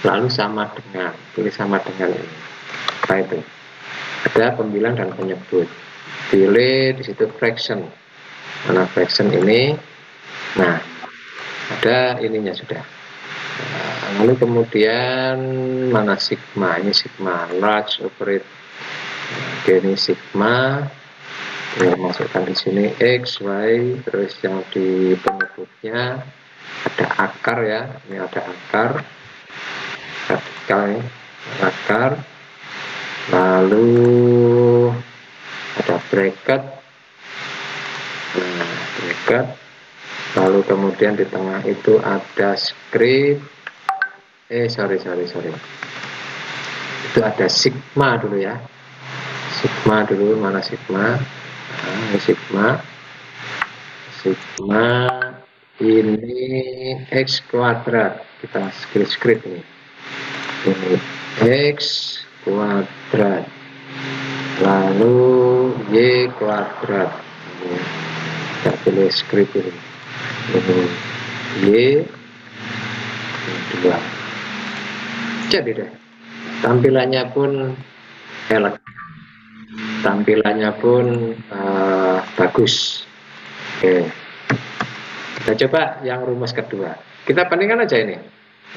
Lalu sama dengan pilih sama dengan ini. Apa itu. Ada pembilang dan penyebut. Pilih di situ fraction mana fraction ini. Nah ada ininya sudah. Nah, lalu kemudian mana sigma? Ini sigma large operate. Oke ini sigma. Ya, masukkan di sini. X y terus yang di penyebutnya ada akar ya. Ini ada akar. Vertikal ini akar. Lalu ada bracket nah bracket lalu kemudian di tengah itu ada script. Eh sorry sorry sorry. Itu ada sigma dulu ya. Sigma dulu mana sigma? Nah, ini sigma. Sigma ini x kuadrat. Kita script script ini. Ini x kuadrat. Lalu y kuadrat kita pilih script ini. Ini dua. Jadi deh tampilannya pun elek. Tampilannya pun uh, bagus. Oke. Kita coba yang rumus kedua. Kita bandingkan aja ini.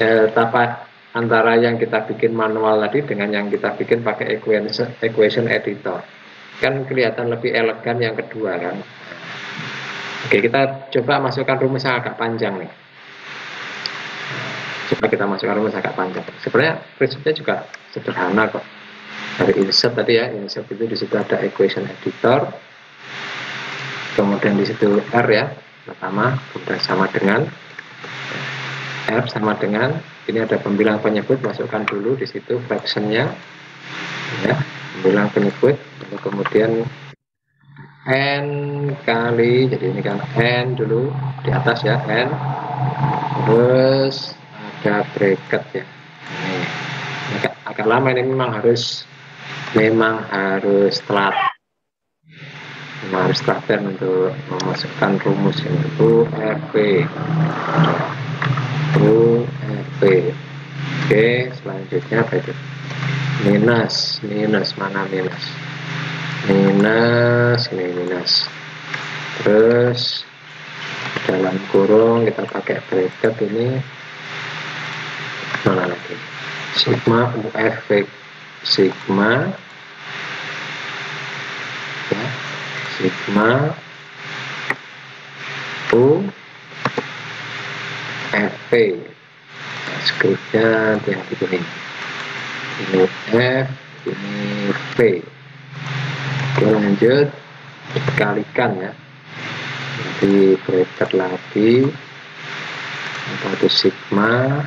Eh, tapa antara yang kita bikin manual tadi dengan yang kita bikin pakai equation, equation editor. Kan kelihatan lebih elegan yang kedua kan oke kita coba masukkan rumus yang agak panjang nih. Coba kita masukkan rumus agak panjang. Sebenarnya prinsipnya juga sederhana kok. Dari insert tadi ya insert itu di situ ada equation editor. Kemudian di situ R ya pertama kemudian sama dengan R sama dengan ini ada pembilang penyebut masukkan dulu di situ fractionnya. Ya pembilang penyebut lalu kemudian n kali jadi ini kan n dulu di atas ya n. Terus ada bracket ya. Ini agak, agak lama ini memang harus memang harus telat. Memang harus telaten untuk memasukkan rumus ini. URP URP oke selanjutnya apa itu minus minus mana minus minus ini minus. Terus dalam kurung kita pakai bracket ini. Mana lagi? Sigma UFV sigma. Ya, sigma U FP nah, skripnya yang begini. Ini F ini V oke lanjut. Dikalikan ya. Nanti bracket lagi. Atau sigma.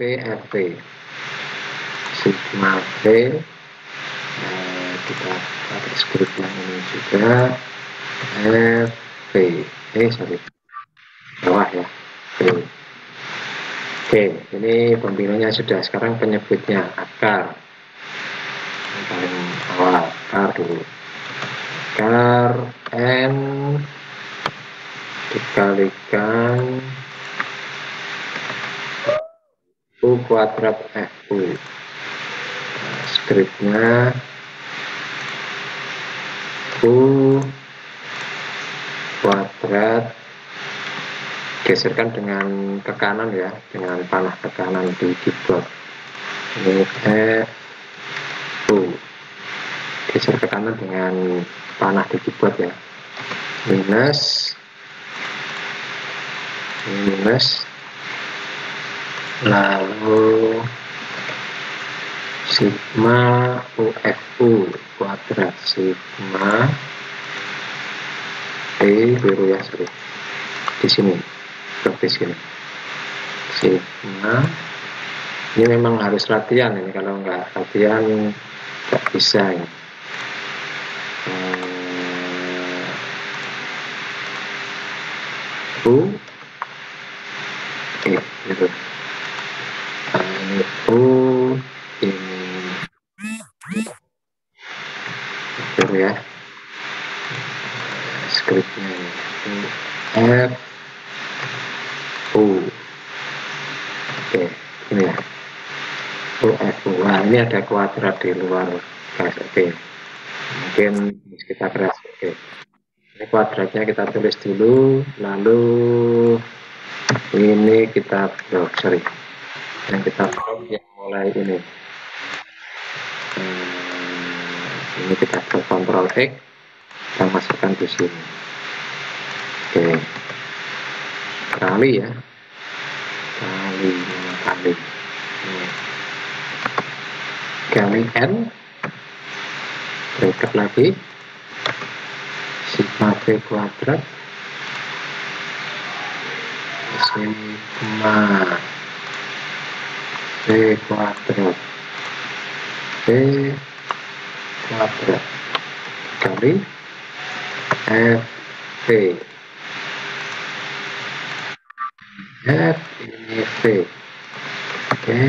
PRT sigma P. Nah, kita pakai script yang ini juga. FP eh sorry. Bawah ya. P Oke ini pembinanya sudah. Sekarang penyebutnya akar. Yang paling awal akar dulu. Akar N dikalikan U kuadrat FU nah, skripnya U kuadrat geserkan dengan ke kanan ya dengan panah ke kanan di keyboard ini FU geser ke kanan dengan panah di keyboard ya. Minus minus. Lalu sigma UFU kuadrat sigma E biru ya sorry. Di sini seperti sini sigma ini memang harus latihan ini. Kalau nggak latihan nggak bisa ini. U E gitu. Ini U ini. Betul ya. Skripnya ini. F U oke ini ya. U F U nah ini ada kuadrat di luar guys oke. Mungkin kita keras oke. Ini kuadratnya kita tulis dulu lalu ini kita oh, sorry. Yang kita yang mulai ini. Hmm, ini kita ke kontrol X kita masukkan di sini. Oke. Kali ya kali kali kali n. Bracket lagi sigma v kuadrat. Sigma v kuadrat. V kuadrat. Kali f v f ini v. Oke.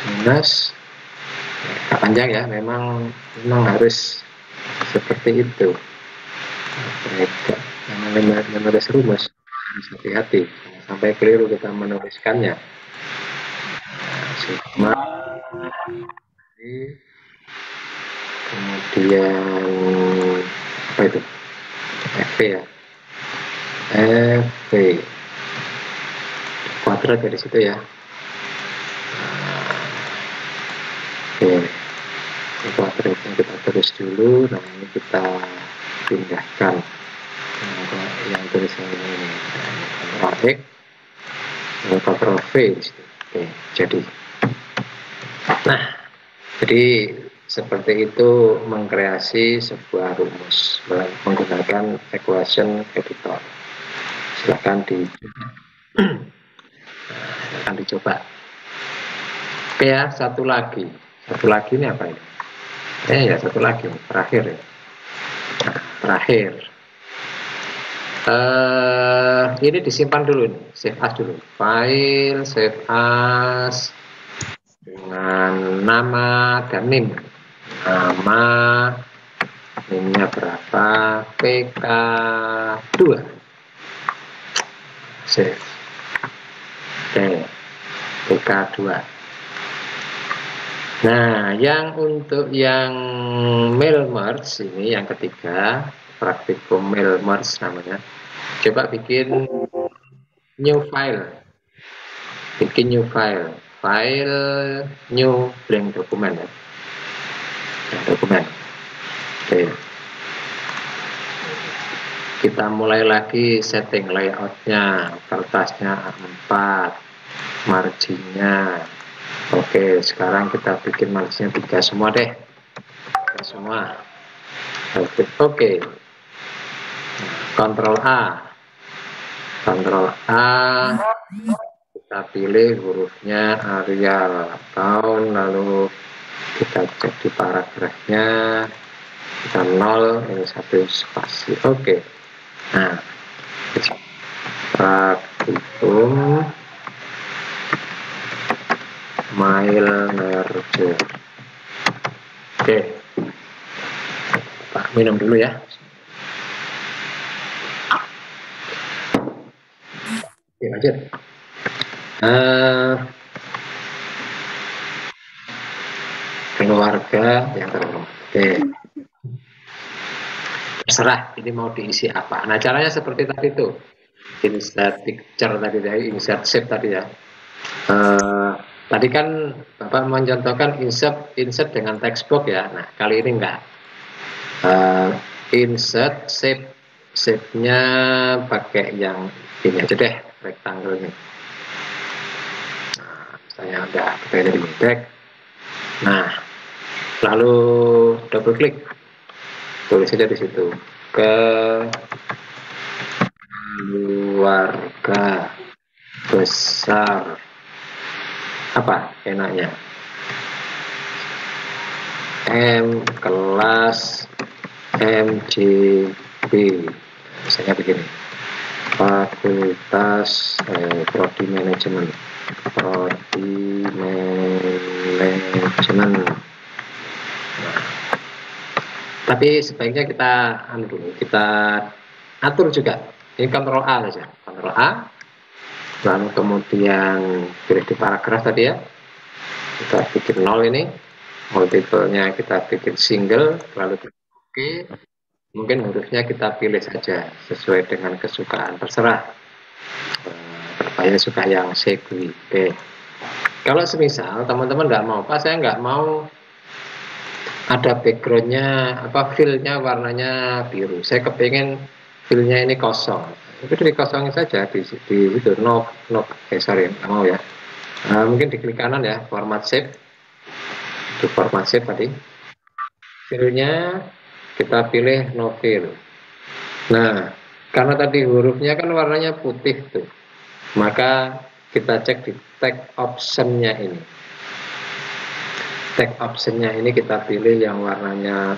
Minus panjang ya memang memang harus seperti itu. Mereka yang menulis rumus harus hati-hati. Sampai keliru kita menuliskannya. Sigma kemudian apa itu? FV ya? FV kuadrat dari situ ya. Oke. Kuadratnya kita terus dulu nah ini kita pindahkan. Nah, yang tulisan ini kontrol X V oke jadi. Nah jadi seperti itu mengkreasi sebuah rumus menggunakan equation editor silahkan di dicoba oke ya satu lagi. Satu lagi ini apa ini? Eh ya satu lagi terakhir ya. Terakhir. Uh, ini disimpan dulu nih save as dulu. File save as dengan nama dan nim nama nimnya berapa? Pk2 save. Oke pk2 Nah, yang untuk yang mail merge ini yang ketiga, praktikum mail merge namanya. Coba bikin new file. Bikin new file. File new blank dokumen ya. Blank dokumen. Oke. Kita mulai lagi setting layoutnya, kertasnya A4, marginnya, Oke, sekarang kita bikin marginnya tiga semua deh. Tiga semua. Oke, oke. Kontrol A. Kontrol A. Kita pilih hurufnya Arial tahun, lalu kita cek di paragrafnya. Kita nol, ini satu spasi. Oke. Nah, praktikum Mail merger. Oke. Pak minum dulu ya. Oke, lanjut. Uh, keluarga yang terhormat. Oke. Terserah ini mau diisi apa. Nah, caranya seperti tadi tuh. Insert picture tadi ya, insert shape tadi ya. Uh, Tadi kan Bapak mencontohkan insert insert dengan text box ya. Nah, kali ini enggak. Uh, insert shape shape-nya pakai yang ini aja deh, rectangle ini. Nah, saya udah pakai dari back. Nah, lalu double klik. Tulis saja di situ. Ke keluarga besar apa enaknya? M kelas MGB misalnya begini. Fakultas eh, prodi manajemen. Prodi manajemen. Tapi sebaiknya kita anu dulu kita atur juga. Ini kontrol A saja. Kontrol A lalu kemudian pilih di paragraf tadi ya. Kita bikin nol ini. Multiple-nya kita bikin single lalu oke. Mungkin hurufnya kita pilih saja sesuai dengan kesukaan. Terserah. Berbayar eh, suka yang segwi oke kalau semisal teman-teman nggak mau pak saya nggak mau ada backgroundnya apa fillnya warnanya biru. Saya kepengen fillnya ini kosong itu dikosongin saja di, di itu no no eh sorry mau ya. Nah, mungkin di klik kanan ya format shape. Di format shape tadi. Fillnya kita pilih no fill. Nah karena tadi hurufnya kan warnanya putih tuh maka kita cek di tag optionnya ini. Tag optionnya ini kita pilih yang warnanya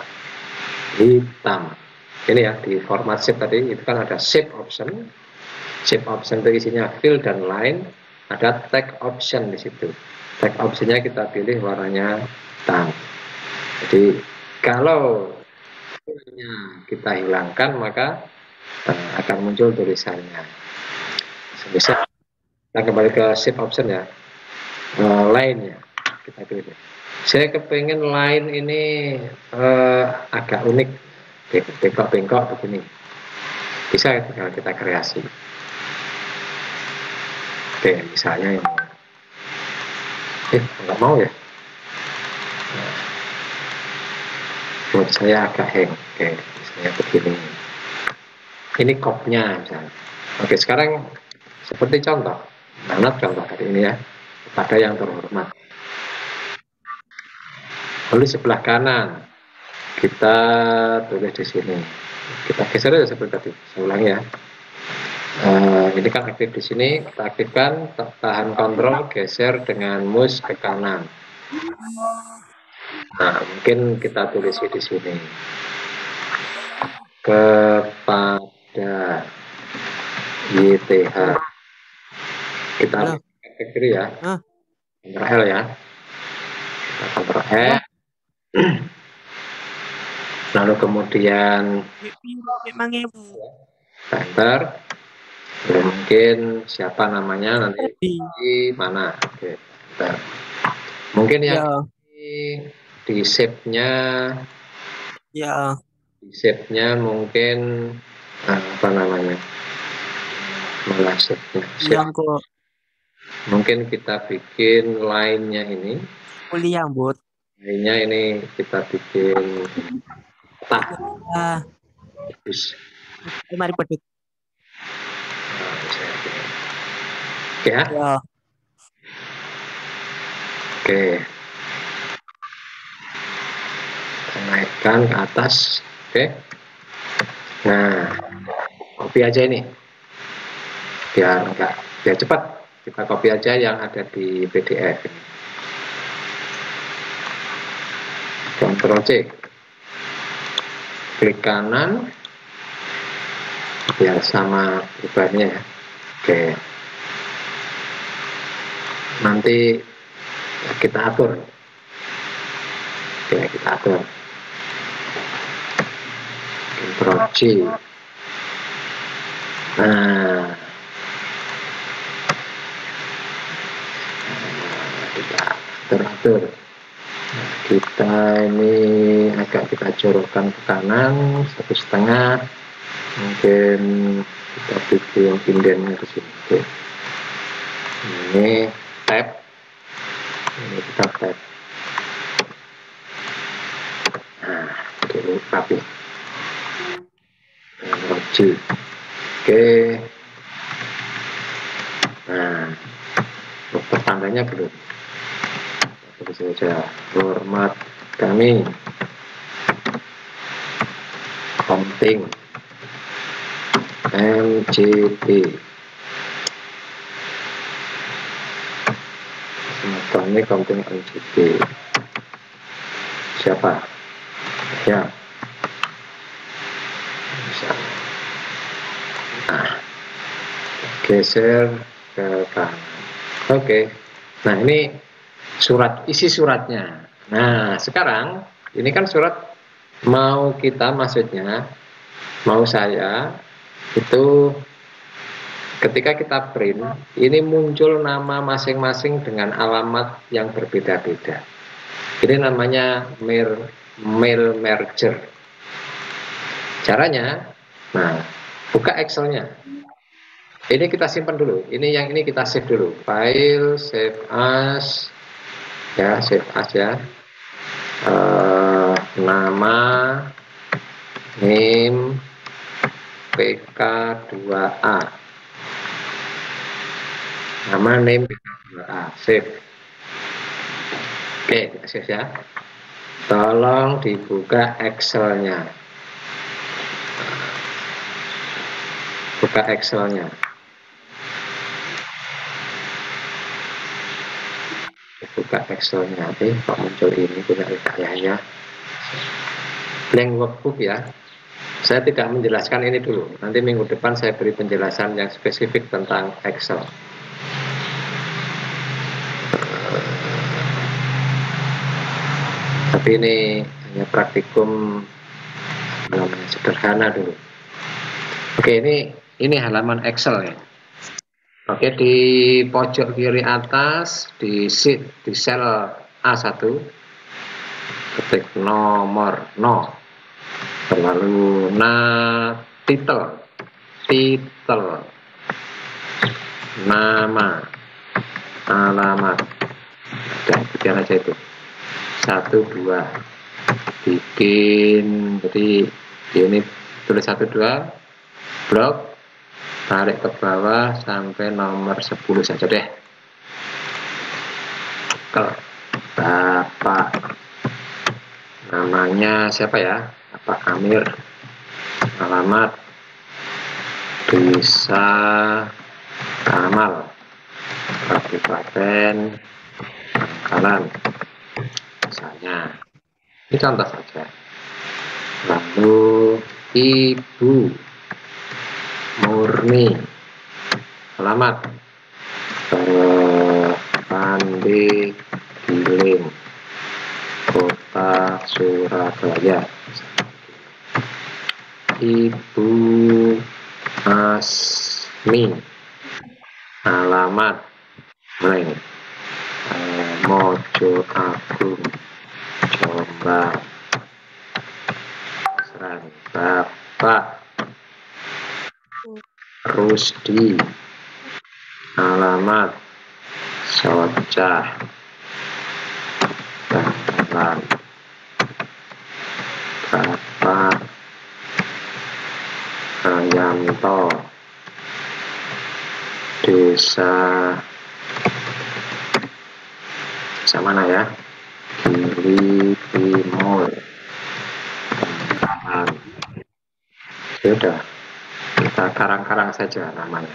hitam ini ya di format shape tadi itu kan ada shape option. Shape option itu isinya fill dan line. Ada tag option di situ. Tag optionnya kita pilih warnanya hitam. Jadi kalau kita hilangkan maka akan muncul tulisannya. Bisa kita kembali ke shape option ya. Uh, line ya kita pilih. Saya kepengen line ini uh, agak unik bengkok-bengkok begini. Bisa kalau kita kreasi. Oke misalnya ini eh nggak mau ya? Buat saya agak hang oke misalnya begini. Ini kopnya misalnya. Oke sekarang seperti contoh. Mana contoh tadi ini ya. Pada yang terhormat. Lalu sebelah kanan kita tulis di sini. Kita geser aja seperti tadi. Saya ulangi ya. Uh, ini kan aktif di sini. Kita aktifkan tahan kontrol geser dengan mouse ke kanan. Nah mungkin kita tulis di sini. Kepada YTH kita efek kiri ya. Ctrl L ya. Kita Ctrl L lalu kemudian enter mungkin siapa namanya? Nanti di mana? Oke enter. mungkin yang ya. di, di shape nya ya. di shape nya mungkin ah, apa namanya? Malah shape nya shape. mungkin kita bikin lainnya ini. Kuliah bud Akhirnya ini kita bikin tak. Ah. Bagus. Mari ya. ya. Oke. Kita naikkan ke atas. Oke. Nah, copy aja ini. Biar enggak biar cepat. Kita copy aja yang ada di PDF. Ctrl C klik kanan biar sama perubahannya ya oke. Nanti kita atur. Oke kita atur. Ctrl C nah. Kita atur-atur kita ini agak kita jorokkan ke kanan satu setengah. Mungkin kita bikin pindennya ke sini Oke. ini tab ini kita tab nah dulu rapi roji oke. Nah pertandanya belum tulis saja hormat kami. Konting MCP kami konting MCP siapa? Ya. Nah geser ke kanan. Oke. Nah ini surat isi suratnya. Nah, sekarang ini kan surat mau kita maksudnya mau saya itu ketika kita print ini muncul nama masing-masing dengan alamat yang berbeda-beda. Ini namanya mail, mail merger. Caranya, nah buka Excelnya. Ini kita simpan dulu. Ini yang ini kita save dulu. File, save as, ya save as ya uh, nama NIM PK2A nama NIM PK2A save oke save ya. Tolong dibuka Excelnya. Buka Excelnya buka Excelnya eh kok muncul ini punya kayaknya blank workbook ya. Saya tidak menjelaskan ini dulu. Nanti minggu depan saya beri penjelasan yang spesifik tentang Excel. Tapi ini hanya praktikum sederhana dulu. Oke ini ini halaman Excel ya Oke, di pojok kiri atas di sheet di sel A1 ketik nomor 0 lalu nah titel. Titel. Nama. Alamat. Dan kemudian aja itu. Satu dua. Bikin. Jadi ini tulis satu dua. Blok tarik ke bawah sampai nomor 10 saja deh. Ke Bapak. Namanya siapa ya? Bapak Amir. Alamat bisa Kamal Kabupaten Bangkalan misalnya. Ini contoh saja. Lalu Ibu murni. Alamat Pandi Giling. Kota Surabaya Ibu Asmi. Alamat Reng Mojo Agung Jombang. Bapak Rusdi. Alamat Socah Bangkalan Bapak Ayanto Desa. Desa mana ya? Kiri Timur. Sudah kita karang-karang saja namanya.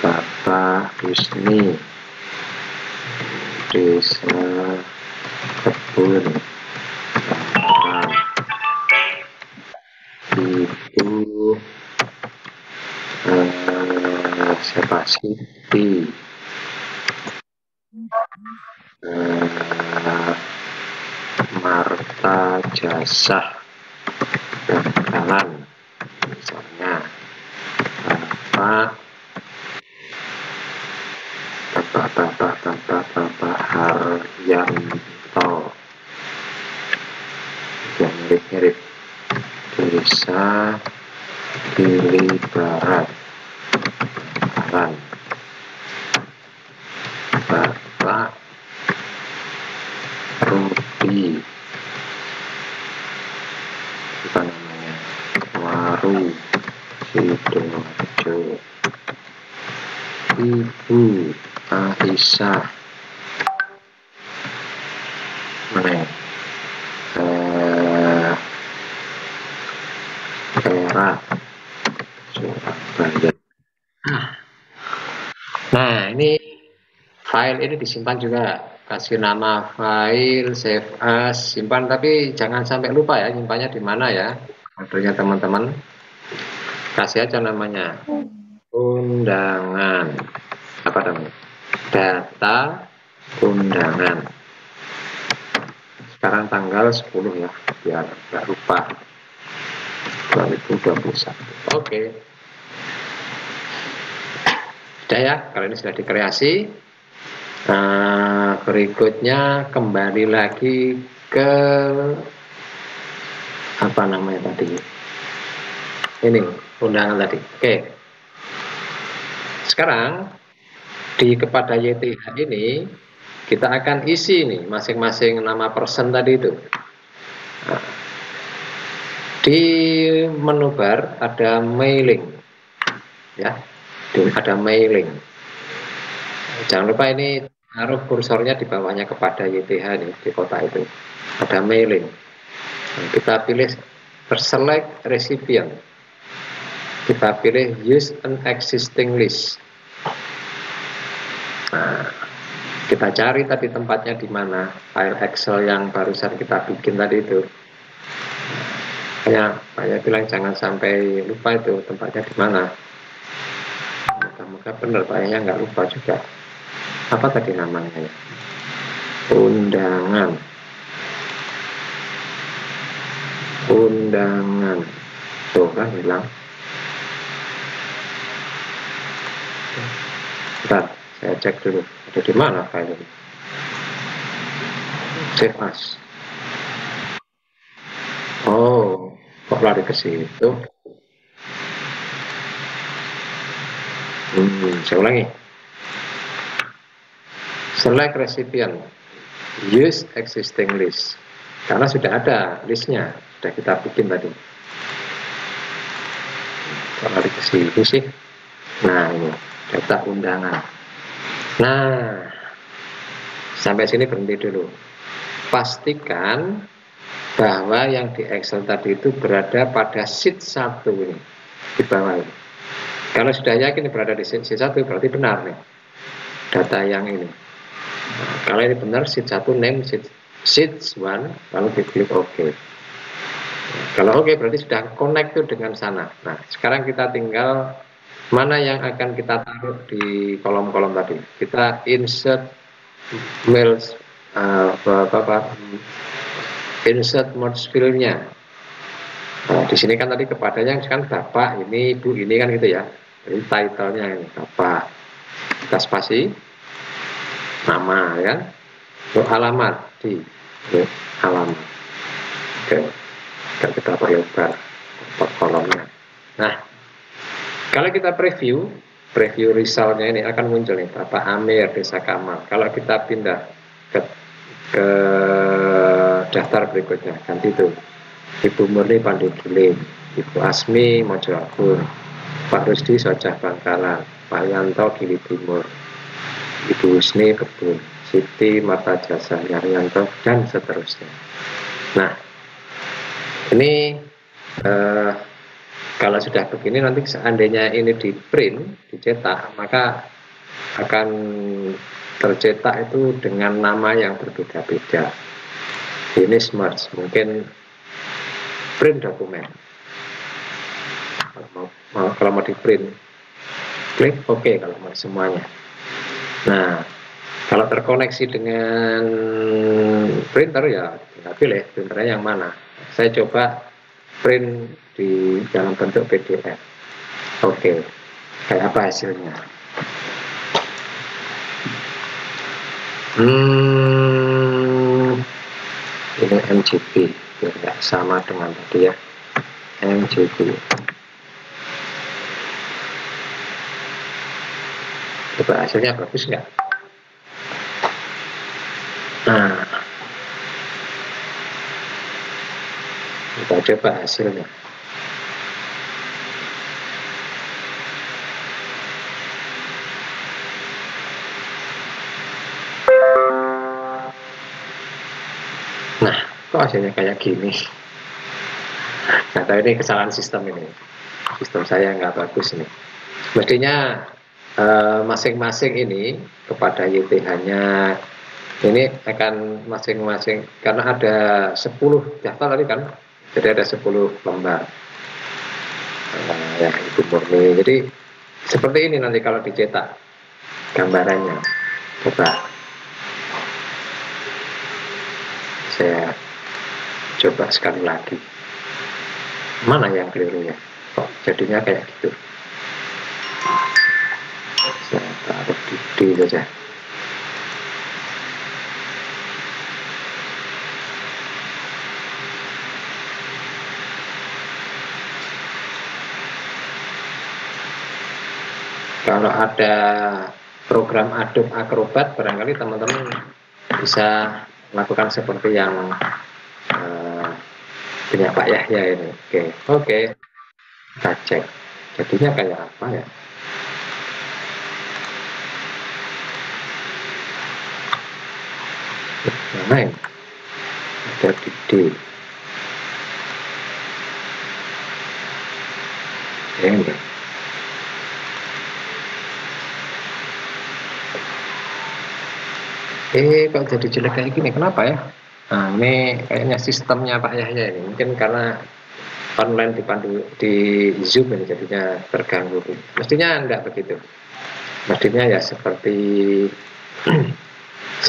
Bapak Husni. Desa Kebun. Ibu. Eh, siapa? Siti. Eh, Marta Jasa Bangkalan misalnya Bapak Bapak Bapak Bapak Bapak Haryanto. Yang mirip-mirip Desa Gili Barat. Bangkalan Bapak Rudi apa namanya? Waru Sidoarjo Ibu Aisyah. Mana ya? Eh, Perak Surabaya nah ini file ini disimpan juga. Kasih nama file save as simpan. Tapi jangan sampai lupa ya simpannya di mana ya. Modelnya teman-teman kasih aja namanya. Undangan. Apa namanya? Data undangan. Sekarang tanggal 10 ya biar nggak lupa. 2021 oke. Sudah ya kalau ini sudah dikreasi. Nah berikutnya kembali lagi ke apa namanya tadi? Ini undangan tadi. Oke. Sekarang di kepada YTH ini kita akan isi nih masing-masing nama person tadi itu. Nah, di menu bar ada mailing. Ya ada mailing. Jangan lupa ini taruh kursornya di bawahnya kepada YTH nih di kota itu. Ada mailing. Kita pilih terselect recipient kita pilih use an existing list. Nah kita cari tadi tempatnya di mana. File Excel yang barusan kita bikin tadi itu. Saya saya bilang jangan sampai lupa itu tempatnya di mana. Moga-moga benar ya nggak lupa juga. Apa tadi namanya ya? Undangan. Undangan. Tuh kan hilang Bentar, saya cek dulu. Ada di mana file ini? Save as. Oh kok lari ke situ? Hmm, saya ulangi. Select recipient. Use existing list. Karena sudah ada listnya sudah kita bikin tadi. Kok lari ke situ sih? Nah ini data undangan nah sampai sini berhenti dulu pastikan bahwa yang di Excel tadi itu berada pada sheet 1 ini di bawah ini. Kalau sudah yakin berada di sheet 1 berarti benar nih data yang ini. Nah, kalau ini benar sheet 1 name sheet, sheet 1 lalu diklik OK. Nah, kalau OK berarti sudah connect dengan sana. Nah sekarang kita tinggal mana yang akan kita taruh di kolom-kolom tadi. Kita insert mails uh, apa, apa, insert merge filenya. Nah, di sini kan tadi kepadanya kan bapak ini ibu ini kan gitu ya. Ini titlenya ini bapak. Kita spasi nama ya. Untuk alamat di alamat. Oke. Kita perlebar kolomnya. Nah, kalau kita preview, preview resultnya ini akan muncul nih Bapak Amir Desa Kamal. Kalau kita pindah ke, ke daftar berikutnya ganti itu Ibu Murni Pandegule Ibu Asmi Mojo Agur Pak Rusdi Sojah Bangkalan Pak Yanto Gili Timur Ibu Husni Kebun Siti Mata Jasa Yaryanto dan seterusnya nah ini eh, kalau sudah begini nanti seandainya ini di print dicetak maka akan tercetak itu dengan nama yang berbeda-beda. Finish merge mungkin print dokumen. Kalau mau kalau mau di print klik oke okay, kalau mau semuanya. Nah kalau terkoneksi dengan printer ya tinggal pilih printernya yang mana? Saya coba print di dalam bentuk PDF oke okay. kayak apa hasilnya? Hmm ini MGB biar nggak sama dengan tadi ya. MGB coba hasilnya bagus nggak? Nah kita coba hasilnya kok hasilnya kayak gini. Nah tapi ini kesalahan sistem ini. Sistem saya nggak bagus ini. Mestinya eh, masing-masing uh, ini kepada YTH-nya ini akan masing-masing karena ada 10 daftar tadi kan? Jadi ada 10 lembar. Uh, ya Ibu Murni. Jadi seperti ini nanti kalau dicetak gambarannya. Coba. Saya coba sekali lagi. Mana yang keliru ya kok jadinya kayak gitu? Saya taruh di D saja. Kalau ada program Adobe Acrobat barangkali teman-teman bisa lakukan seperti yang punya Pak Yahya ini. Oke. Oke. Kita cek. Jadinya kayak apa ya? Mana ini ada di D. Ini eh kok jadi jelek kayak gini? Kenapa ya nah ini kayaknya sistemnya Pak Yahya ini. Mungkin karena online dipandu di Zoom ini jadinya terganggu. Mestinya enggak begitu. Mestinya ya seperti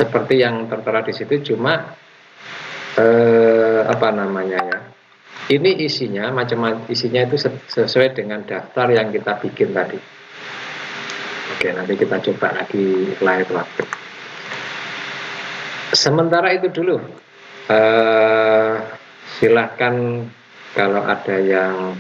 seperti yang tertera di situ cuma eh, apa namanya ya ini isinya macam isinya itu sesuai dengan daftar yang kita bikin tadi. Oke nanti kita coba lagi live waktu. Sementara itu dulu uh, silahkan kalau ada yang